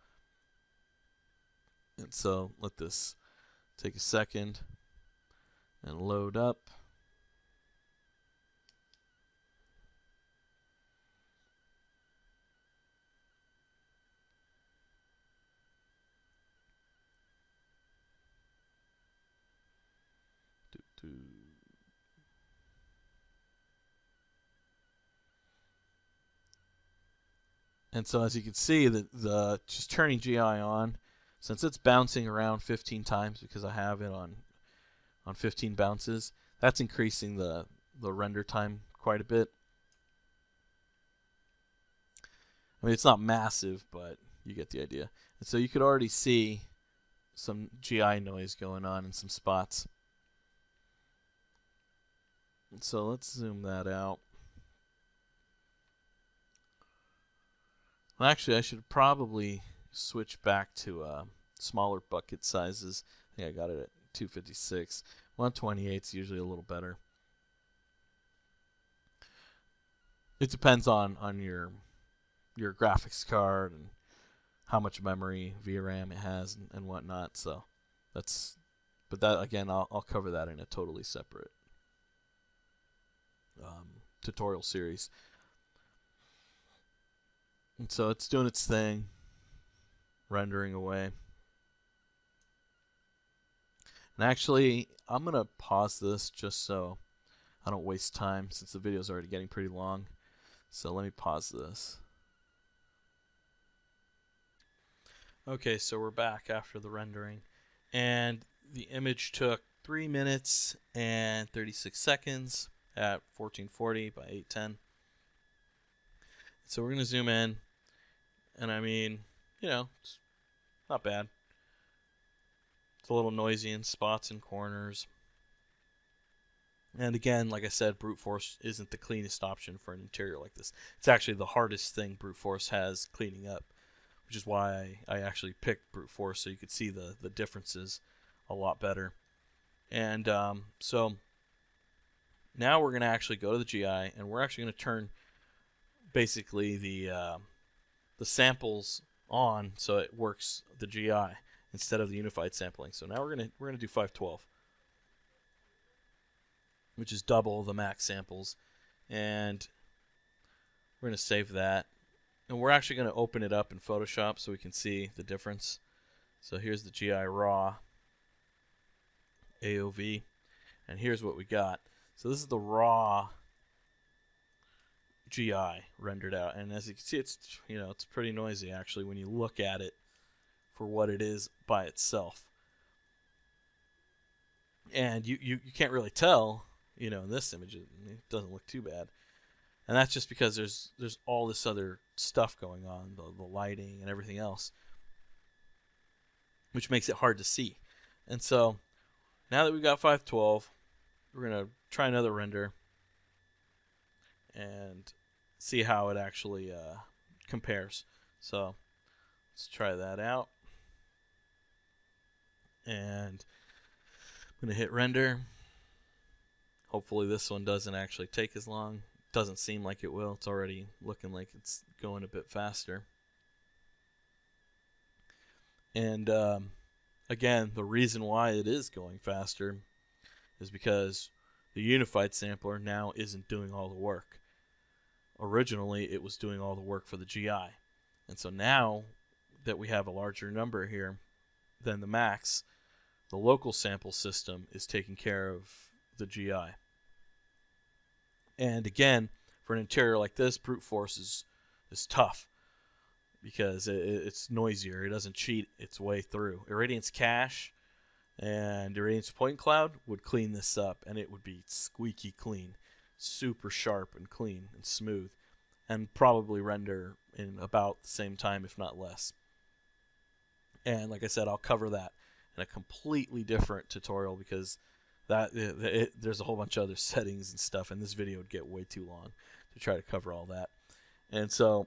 And so let this take a second and load up. And so as you can see, the, the just turning GI on, since it's bouncing around 15 times because I have it on on 15 bounces, that's increasing the, the render time quite a bit. I mean, it's not massive, but you get the idea. And so you could already see some GI noise going on in some spots. So let's zoom that out. Well, actually, I should probably switch back to uh, smaller bucket sizes. I think I got it at 256. 128 is usually a little better. It depends on on your your graphics card and how much memory VRAM it has and, and whatnot. So that's but that again I'll I'll cover that in a totally separate um, tutorial series. And so it's doing its thing, rendering away. And actually, I'm going to pause this just so I don't waste time since the video is already getting pretty long. So let me pause this. Okay, so we're back after the rendering. And the image took 3 minutes and 36 seconds at 1440 by 810. So we're going to zoom in. And I mean, you know, it's not bad. It's a little noisy in spots and corners. And again, like I said, brute force isn't the cleanest option for an interior like this. It's actually the hardest thing brute force has cleaning up, which is why I, actually picked brute force so you could see the, the differences a lot better. And um, so now we're going to actually go to the GI and we're actually going to turn basically the uh, the samples on so it works the GI instead of the unified sampling. So now we're gonna we're gonna do 512, which is double the max samples, and we're gonna save that. And we're actually gonna open it up in Photoshop so we can see the difference. So here's the GI raw AOV, and here's what we got. So this is the raw GI rendered out, and as you can see, it's you know it's pretty noisy actually when you look at it for what it is by itself. And you, you, you can't really tell, you know, in this image it, doesn't look too bad, and that's just because there's there's all this other stuff going on, the the lighting and everything else, which makes it hard to see. And so now that we've got 512, we're gonna try another render and see how it actually uh, compares. So let's try that out. And I'm going to hit render. Hopefully this one doesn't actually take as long. Doesn't seem like it will. It's already looking like it's going a bit faster. And um, again, the reason why it is going faster is because the unified sampler now isn't doing all the work originally it was doing all the work for the GI. And so now that we have a larger number here than the max, the local sample system is taking care of the GI. And again, for an interior like this, brute force is, is tough because it, it's noisier. It doesn't cheat its way through. Irradiance Cache and Irradiance Point Cloud would clean this up and it would be squeaky clean super sharp and clean and smooth, and probably render in about the same time, if not less. And like I said, I'll cover that in a completely different tutorial because that it, it, there's a whole bunch of other settings and stuff, and this video would get way too long to try to cover all that. And so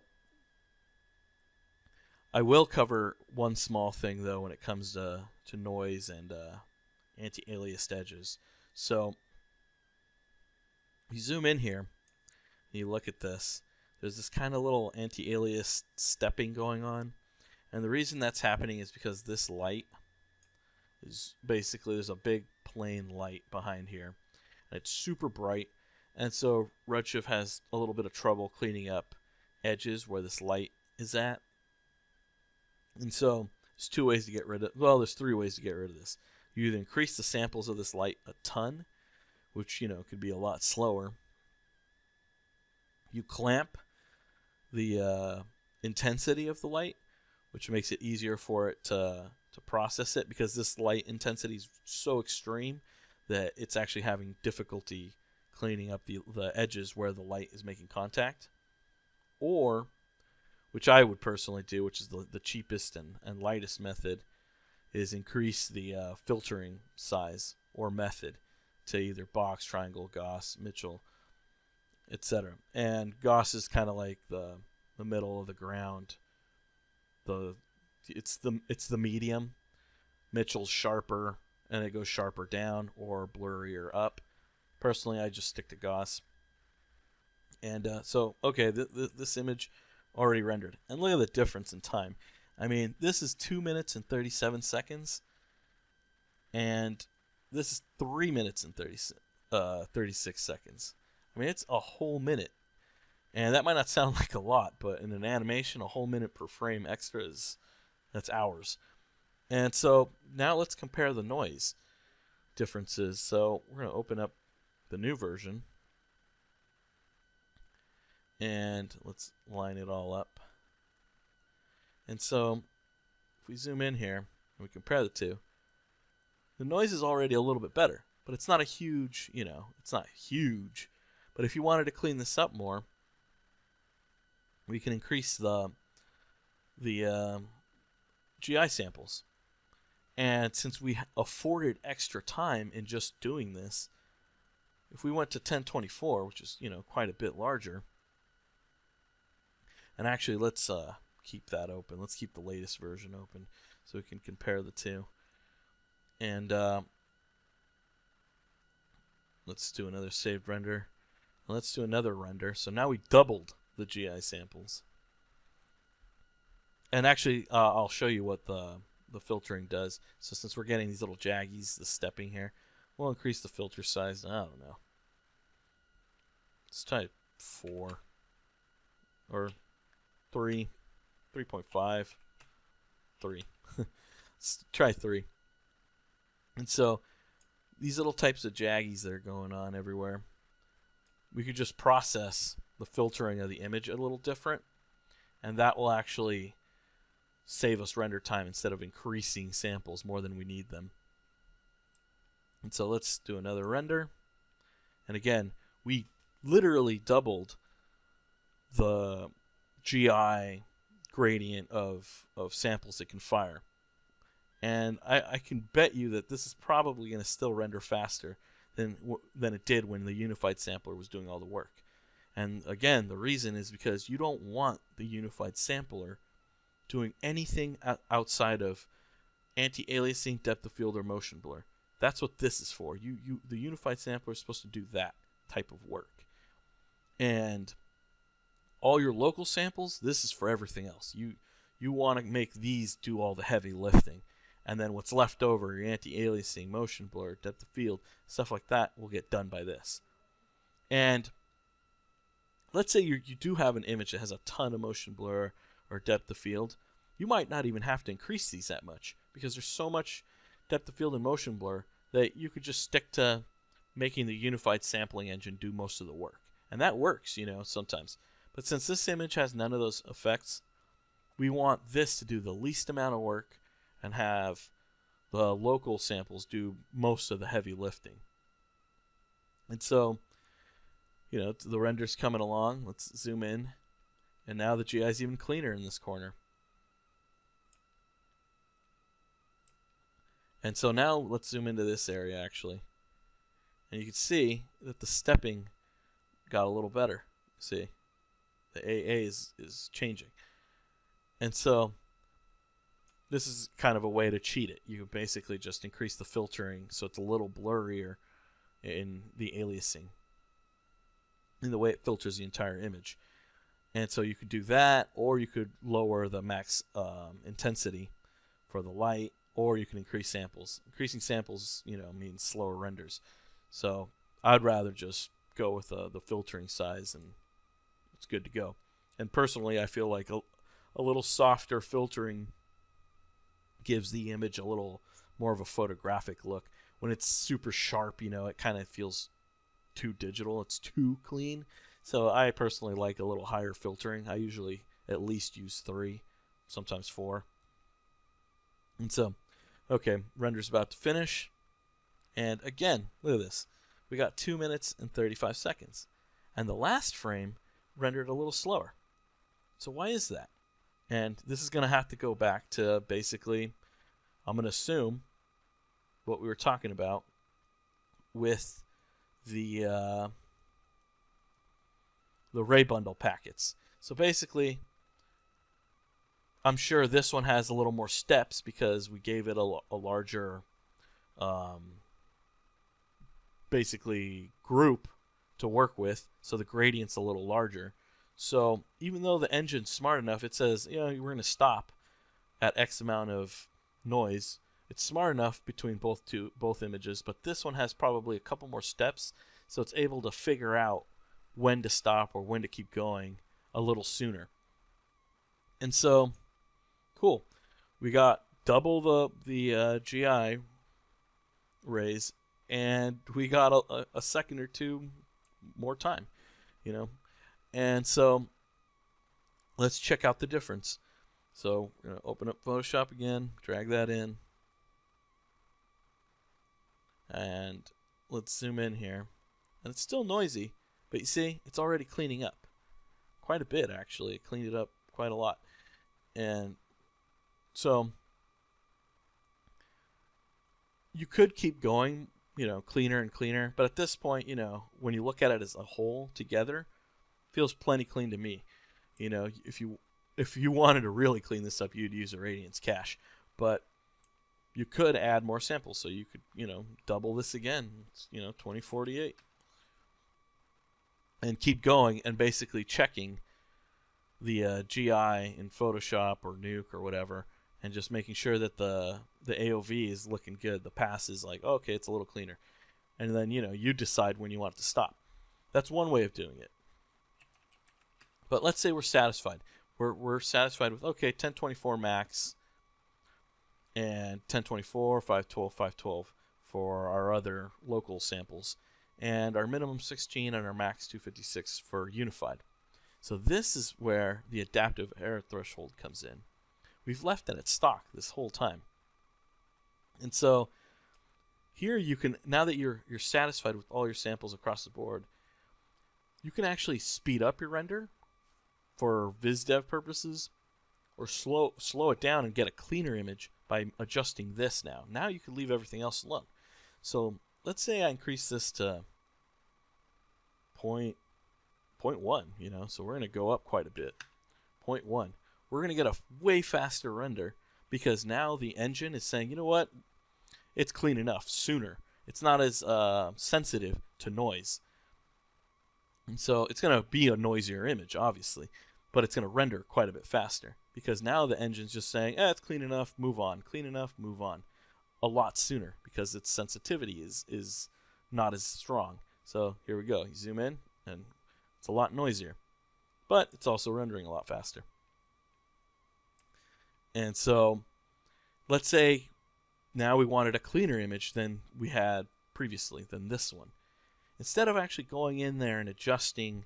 I will cover one small thing though when it comes to to noise and uh, anti-aliased edges. So you zoom in here, and you look at this, there's this kind of little anti-alias stepping going on. And the reason that's happening is because this light is basically, there's a big plane light behind here. And it's super bright. And so Redshift has a little bit of trouble cleaning up edges where this light is at. And so there's two ways to get rid of well, there's three ways to get rid of this. You either increase the samples of this light a ton, which you know could be a lot slower. You clamp the uh, intensity of the light, which makes it easier for it to to process it because this light intensity is so extreme that it's actually having difficulty cleaning up the the edges where the light is making contact. Or which I would personally do, which is the, the cheapest and, and lightest method, is increase the uh, filtering size or method to either box, triangle, Gauss, Mitchell, etc. And Gauss is kind of like the the middle of the ground. The it's the it's the medium. Mitchell's sharper and it goes sharper down or blurrier up. Personally, I just stick to Gauss. And uh, so, okay, th- th- this image already rendered. And look at the difference in time. I mean, this is 2 minutes and 37 seconds. And this is 3 minutes and 30, uh, 36 seconds. I mean, it's a whole minute. And that might not sound like a lot, but in an animation, a whole minute per frame extra is that's hours. And so now let's compare the noise differences. So we're going to open up the new version. And let's line it all up. And so if we zoom in here and we compare the two, the noise is already a little bit better, but it's not a huge, you know, it's not huge. But if you wanted to clean this up more, we can increase the the uh, GI samples. And since we afforded extra time in just doing this, if we went to 1024, which is you know quite a bit larger, and actually let's uh, keep that open. Let's keep the latest version open so we can compare the two. And uh, let's do another saved render. Let's do another render. So now we doubled the GI samples. And actually, uh, I'll show you what the the filtering does. So since we're getting these little jaggies, the stepping here, we'll increase the filter size. I don't know. Let's type four or three, three point five, three. Let's try three. And so these little types of jaggies that are going on everywhere, we could just process the filtering of the image a little different, and that will actually save us render time instead of increasing samples more than we need them. And so let's do another render. And again, we literally doubled the GI gradient of, of samples it can fire. And I, I can bet you that this is probably going to still render faster than, than it did when the unified sampler was doing all the work. And again, the reason is because you don't want the unified sampler doing anything outside of anti-aliasing, depth of field, or motion blur. That's what this is for. You, you, the unified sampler is supposed to do that type of work. And all your local samples, this is for everything else. You, you want to make these do all the heavy lifting. And then what's left over, your anti-aliasing, motion blur, depth of field, stuff like that will get done by this. And let's say you you do have an image that has a ton of motion blur or depth of field, you might not even have to increase these that much because there's so much depth of field and motion blur that you could just stick to making the unified sampling engine do most of the work. And that works, you know, sometimes. But since this image has none of those effects, we want this to do the least amount of work and have the local samples do most of the heavy lifting. And so, you know, the render's coming along. Let's zoom in. And now the GI is even cleaner in this corner. And so now let's zoom into this area actually. And you can see that the stepping got a little better. See, the AA is, is changing. And so this is kind of a way to cheat it. You can basically just increase the filtering so it's a little blurrier in the aliasing, in the way it filters the entire image. And so you could do that, or you could lower the max um, intensity for the light, or you can increase samples. Increasing samples, you know, means slower renders. So I'd rather just go with uh, the filtering size, and it's good to go. And personally, I feel like a, a little softer filtering gives the image a little more of a photographic look. When it's super sharp, you know, it kind of feels too digital. It's too clean. So I personally like a little higher filtering. I usually at least use three, sometimes four. And so, okay, render's about to finish. And again, look at this. We got 2 minutes and 35 seconds. And the last frame rendered a little slower. So why is that? And this is going to have to go back to basically, I'm going to assume what we were talking about with the uh, the Ray bundle packets. So basically, I'm sure this one has a little more steps because we gave it a, a larger, um, basically group to work with, so the gradient's a little larger. So even though the engine's smart enough, it says, you know, we're going to stop at X amount of noise. It's smart enough between both two both images, but this one has probably a couple more steps, so it's able to figure out when to stop or when to keep going a little sooner. And so, cool. We got double the the uh, GI rays, and we got a, a second or two more time, you know. And so, let's check out the difference. So, we're gonna open up Photoshop again, drag that in, and let's zoom in here. And it's still noisy, but you see, it's already cleaning up. Quite a bit, actually. It cleaned it up quite a lot. And so you could keep going, you know, cleaner and cleaner. But at this point, you know, when you look at it as a whole together, feels plenty clean to me. You know, if you if you wanted to really clean this up, you'd use a Radiance cache. But you could add more samples, so you could, you know, double this again. It's, you know, 2048 and keep going and basically checking the uh, GI in Photoshop or Nuke or whatever, and just making sure that the the AOV is looking good. The pass is like oh, okay, it's a little cleaner, and then you know you decide when you want to stop. That's one way of doing it. But let's say we're satisfied. We're we're satisfied with okay, 1024 max and 1024, 512, 512 for our other local samples and our minimum 16 and our max 256 for unified. So this is where the adaptive error threshold comes in. We've left it at stock this whole time. And so here you can now that you're you're satisfied with all your samples across the board, you can actually speed up your render for VizDev purposes or slow slow it down and get a cleaner image by adjusting this now. Now you can leave everything else alone. So let's say I increase this to point point one, you know, so we're gonna go up quite a bit. Point one. We're gonna get a way faster render because now the engine is saying, you know what, it's clean enough sooner. It's not as uh, sensitive to noise. And so it's going to be a noisier image, obviously, but it's going to render quite a bit faster because now the engine's just saying, eh, it's clean enough, move on. Clean enough, move on a lot sooner because its sensitivity is is not as strong. So here we go. You zoom in, and it's a lot noisier, but it's also rendering a lot faster. And so, let's say now we wanted a cleaner image than we had previously, than this one. Instead of actually going in there and adjusting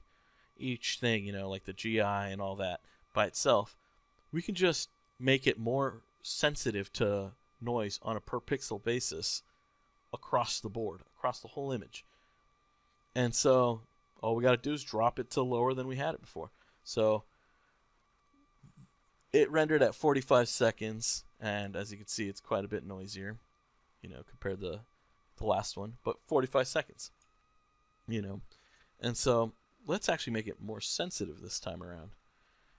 each thing, you know, like the GI and all that by itself, we can just make it more sensitive to noise on a per pixel basis across the board, across the whole image. And so all we got to do is drop it to lower than we had it before. So it rendered at 45 seconds, and as you can see, it's quite a bit noisier, you know, compared to the last one, but 45 seconds, you know. And so let's actually make it more sensitive this time around.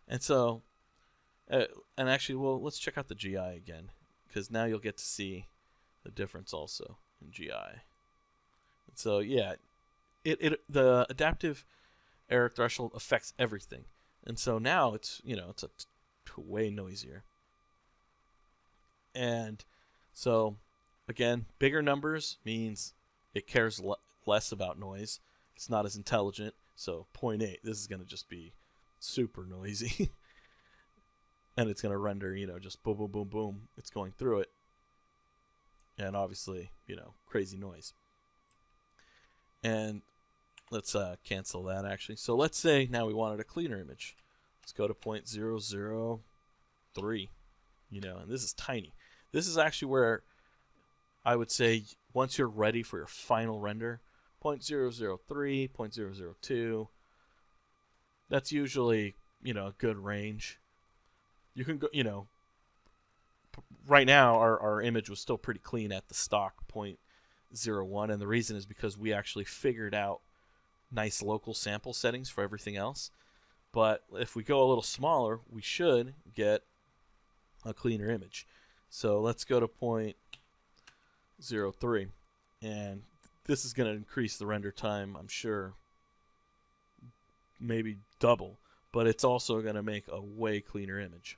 And so, uh, and actually, well, let's check out the GI again because now you'll get to see the difference also in GI. And so yeah, it, it the adaptive error threshold affects everything, and so now it's you know it's a t- way noisier. And so again, bigger numbers means it cares le- less about noise. It's not as intelligent. So 0.8, this is going to just be super noisy. and it's going to render, you know, just boom, boom, boom, boom. It's going through it. And obviously, you know, crazy noise. And let's uh, cancel that actually. So let's say now we wanted a cleaner image. Let's go to 0.003. You know, and this is tiny. This is actually where I would say once you're ready for your final render, 0.003, 0.002, that's usually, you know, a good range. You can go, you know, right now our, our image was still pretty clean at the stock 0.01 and the reason is because we actually figured out nice local sample settings for everything else. But if we go a little smaller, we should get a cleaner image. So let's go to point 0.03 and this is going to increase the render time, I'm sure, maybe double, but it's also going to make a way cleaner image.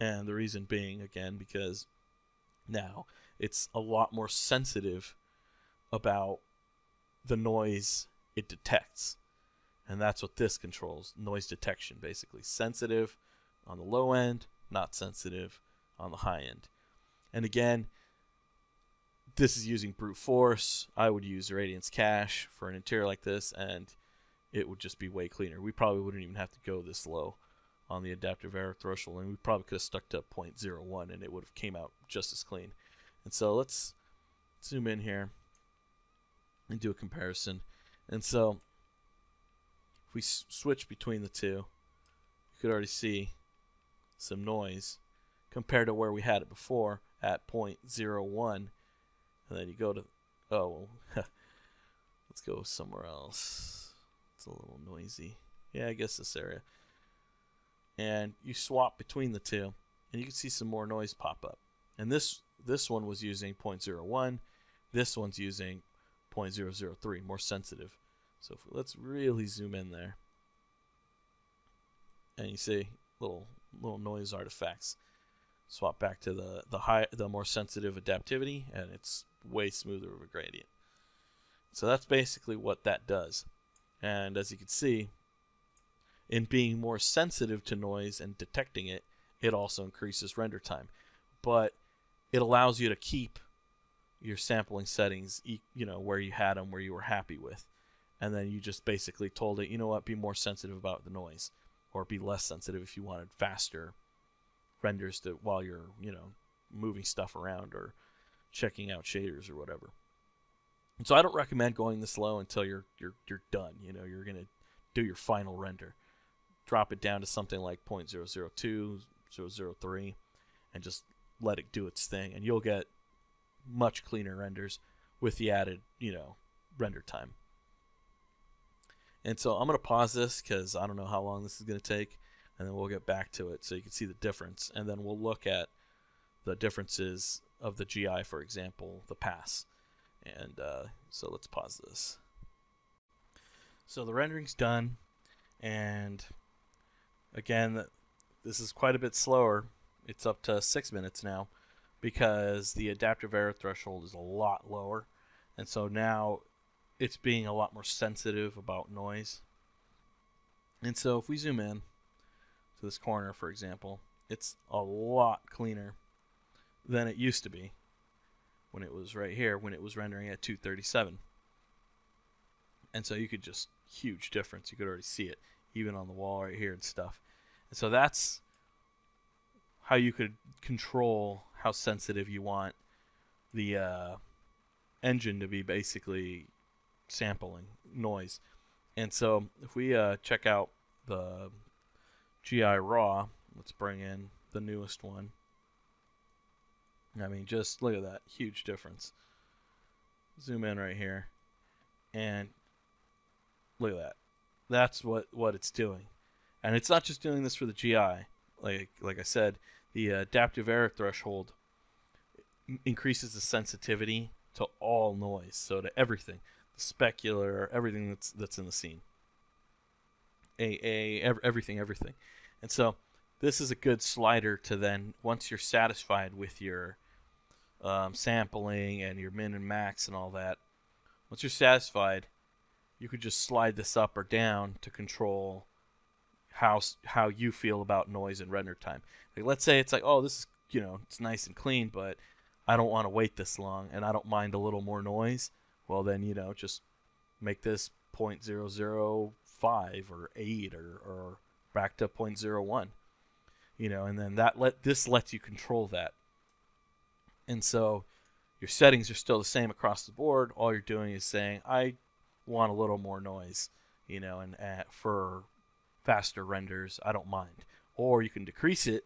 And the reason being, again, because now it's a lot more sensitive about the noise it detects. And that's what this controls noise detection, basically. Sensitive on the low end, not sensitive on the high end. And again, this is using brute force. I would use Radiance Cache for an interior like this, and it would just be way cleaner. We probably wouldn't even have to go this low on the adaptive error threshold, and we probably could have stuck to 0.01, and it would have came out just as clean. And so let's zoom in here and do a comparison. And so if we switch between the two, you could already see some noise compared to where we had it before at 0.01. And then you go to, oh, let's go somewhere else. It's a little noisy. Yeah, I guess this area. And you swap between the two, and you can see some more noise pop up. And this this one was using 0.01. This one's using 0.003, more sensitive. So we, let's really zoom in there. And you see little little noise artifacts. Swap back to the the high the more sensitive adaptivity and it's way smoother of a gradient. So that's basically what that does. And as you can see, in being more sensitive to noise and detecting it, it also increases render time. But it allows you to keep your sampling settings, you know, where you had them, where you were happy with and then you just basically told it, you know what, be more sensitive about the noise, or be less sensitive if you wanted faster renders to while you're you know moving stuff around or checking out shaders or whatever. And so I don't recommend going this low until you're you're you're done. You know, you're gonna do your final render. Drop it down to something like 0.002, 003, and just let it do its thing, and you'll get much cleaner renders with the added, you know, render time. And so I'm going to pause this because I don't know how long this is going to take, and then we'll get back to it so you can see the difference. And then we'll look at the differences of the GI, for example, the pass. And uh, so let's pause this. So the rendering's done, and again, this is quite a bit slower. It's up to six minutes now because the adaptive error threshold is a lot lower. And so now it's being a lot more sensitive about noise. And so if we zoom in to this corner, for example, it's a lot cleaner than it used to be when it was right here, when it was rendering at 237. And so you could just, huge difference. You could already see it, even on the wall right here and stuff. And so that's how you could control how sensitive you want the uh, engine to be basically sampling noise. And so if we uh, check out the GI raw, let's bring in the newest one. I mean, just look at that huge difference. Zoom in right here, and look at that. That's what what it's doing, and it's not just doing this for the GI. Like like I said, the adaptive error threshold increases the sensitivity to all noise, so to everything the specular, everything that's that's in the scene. AA, ev- everything, everything. And so this is a good slider to then once you're satisfied with your um, sampling and your min and max and all that. Once you're satisfied, you could just slide this up or down to control how how you feel about noise and render time. Like let's say it's like, oh, this is you know it's nice and clean, but I don't want to wait this long, and I don't mind a little more noise well then you know just make this 0.005 or 8 or, or back to 0.01 you know and then that let this lets you control that and so your settings are still the same across the board all you're doing is saying i want a little more noise you know and uh, for faster renders i don't mind. Or you can decrease it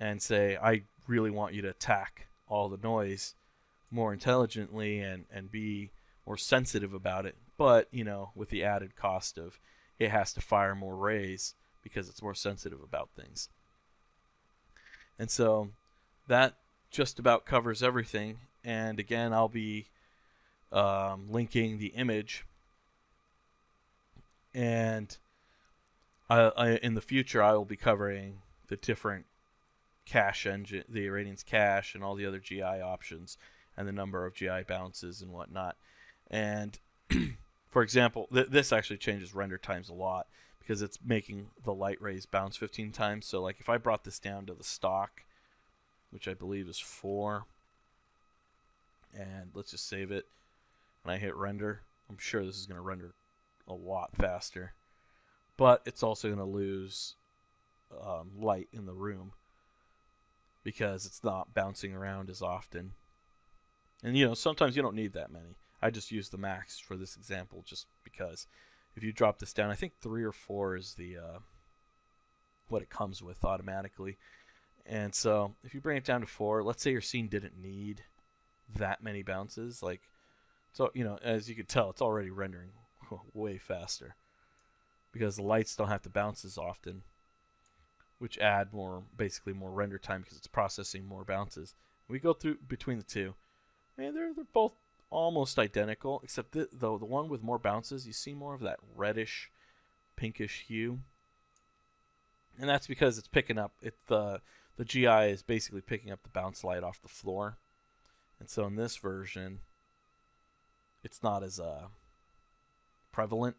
and say i really want you to attack all the noise more intelligently and and be more sensitive about it. But you know with the added cost of it has to fire more rays because it's more sensitive about things. And so that just about covers everything. And again i'll be um, linking the image and I, I, in the future i will be covering the different cache engine the Irradiance cache and all the other gi options and the number of gi bounces and whatnot and for example, th- this actually changes render times a lot because it's making the light rays bounce 15 times. So like if I brought this down to the stock, which I believe is 4, and let's just save it, and I hit render, I'm sure this is going to render a lot faster. But it's also going to lose um, light in the room because it's not bouncing around as often. And you know, sometimes you don't need that many. I just use the max for this example just because if you drop this down, I think three or four is the uh, what it comes with automatically. And so if you bring it down to four, let's say your scene didn't need that many bounces, like so you know, as you can tell, it's already rendering way faster because the lights don't have to bounce as often, which add more basically more render time because it's processing more bounces. We go through between the two. Man, they're they're both almost identical, except th- though the one with more bounces, you see more of that reddish, pinkish hue, and that's because it's picking up it the the GI is basically picking up the bounce light off the floor, and so in this version, it's not as uh, prevalent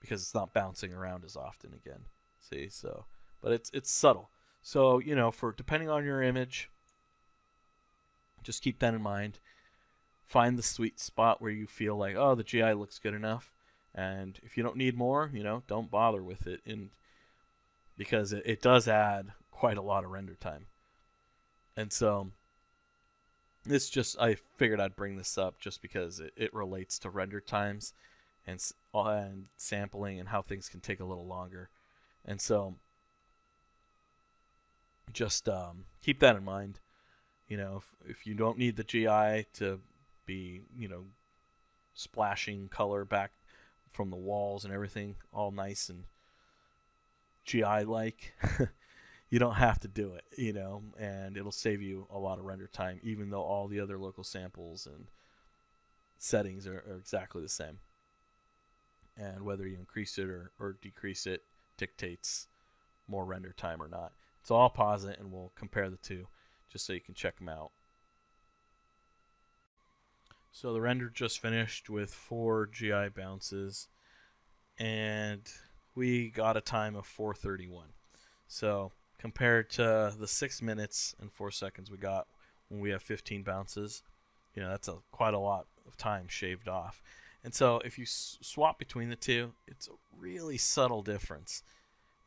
because it's not bouncing around as often again. See, so but it's it's subtle. So you know, for depending on your image, just keep that in mind find the sweet spot where you feel like, oh, the GI looks good enough. And if you don't need more, you know, don't bother with it. And because it, it does add quite a lot of render time. And so this just I figured I'd bring this up just because it, it relates to render times and and sampling and how things can take a little longer. And so just um, keep that in mind. You know, if, if you don't need the GI to be, you know, splashing color back from the walls and everything, all nice and GI like. you don't have to do it, you know, and it'll save you a lot of render time, even though all the other local samples and settings are, are exactly the same. And whether you increase it or, or decrease it dictates more render time or not. So I'll pause it and we'll compare the two just so you can check them out. So the render just finished with four GI bounces, and we got a time of 431. So compared to the six minutes and four seconds we got when we have 15 bounces, you know that's a quite a lot of time shaved off. And so if you swap between the two, it's a really subtle difference.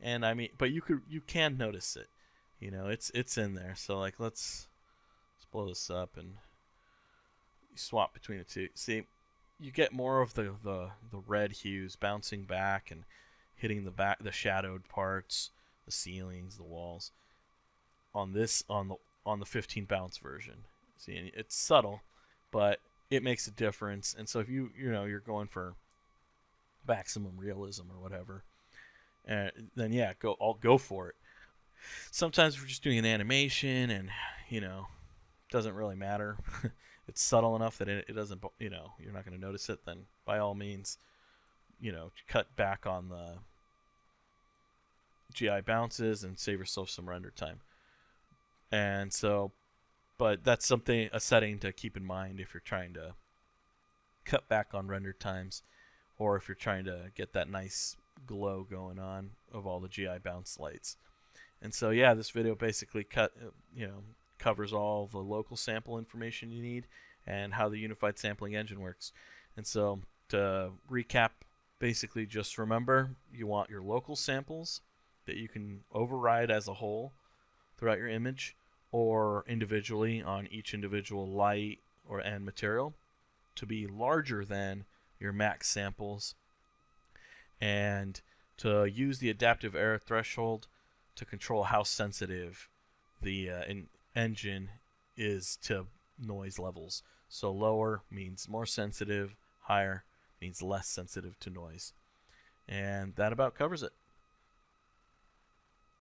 And I mean, but you could you can notice it. You know, it's it's in there. So like let's let's blow this up and swap between the two. See, you get more of the, the, the red hues bouncing back and hitting the back the shadowed parts, the ceilings, the walls. On this on the on the 15 bounce version. See, it's subtle, but it makes a difference. And so if you you know you're going for maximum realism or whatever, uh, then yeah, go I'll go for it. Sometimes we're just doing an animation, and you know, doesn't really matter. it's subtle enough that it, it doesn't, you know, you're not going to notice it, then by all means, you know, cut back on the GI bounces and save yourself some render time. And so, but that's something, a setting to keep in mind if you're trying to cut back on render times or if you're trying to get that nice glow going on of all the GI bounce lights. And so, yeah, this video basically cut, you know, covers all the local sample information you need and how the unified sampling engine works. And so to recap, basically just remember you want your local samples. that you can override as a whole throughout your image or individually on each individual light or and material to be larger than your max samples and to use the adaptive error threshold to control how sensitive the uh, engine is to noise levels. So lower means more sensitive, higher means less sensitive to noise. And that about covers it.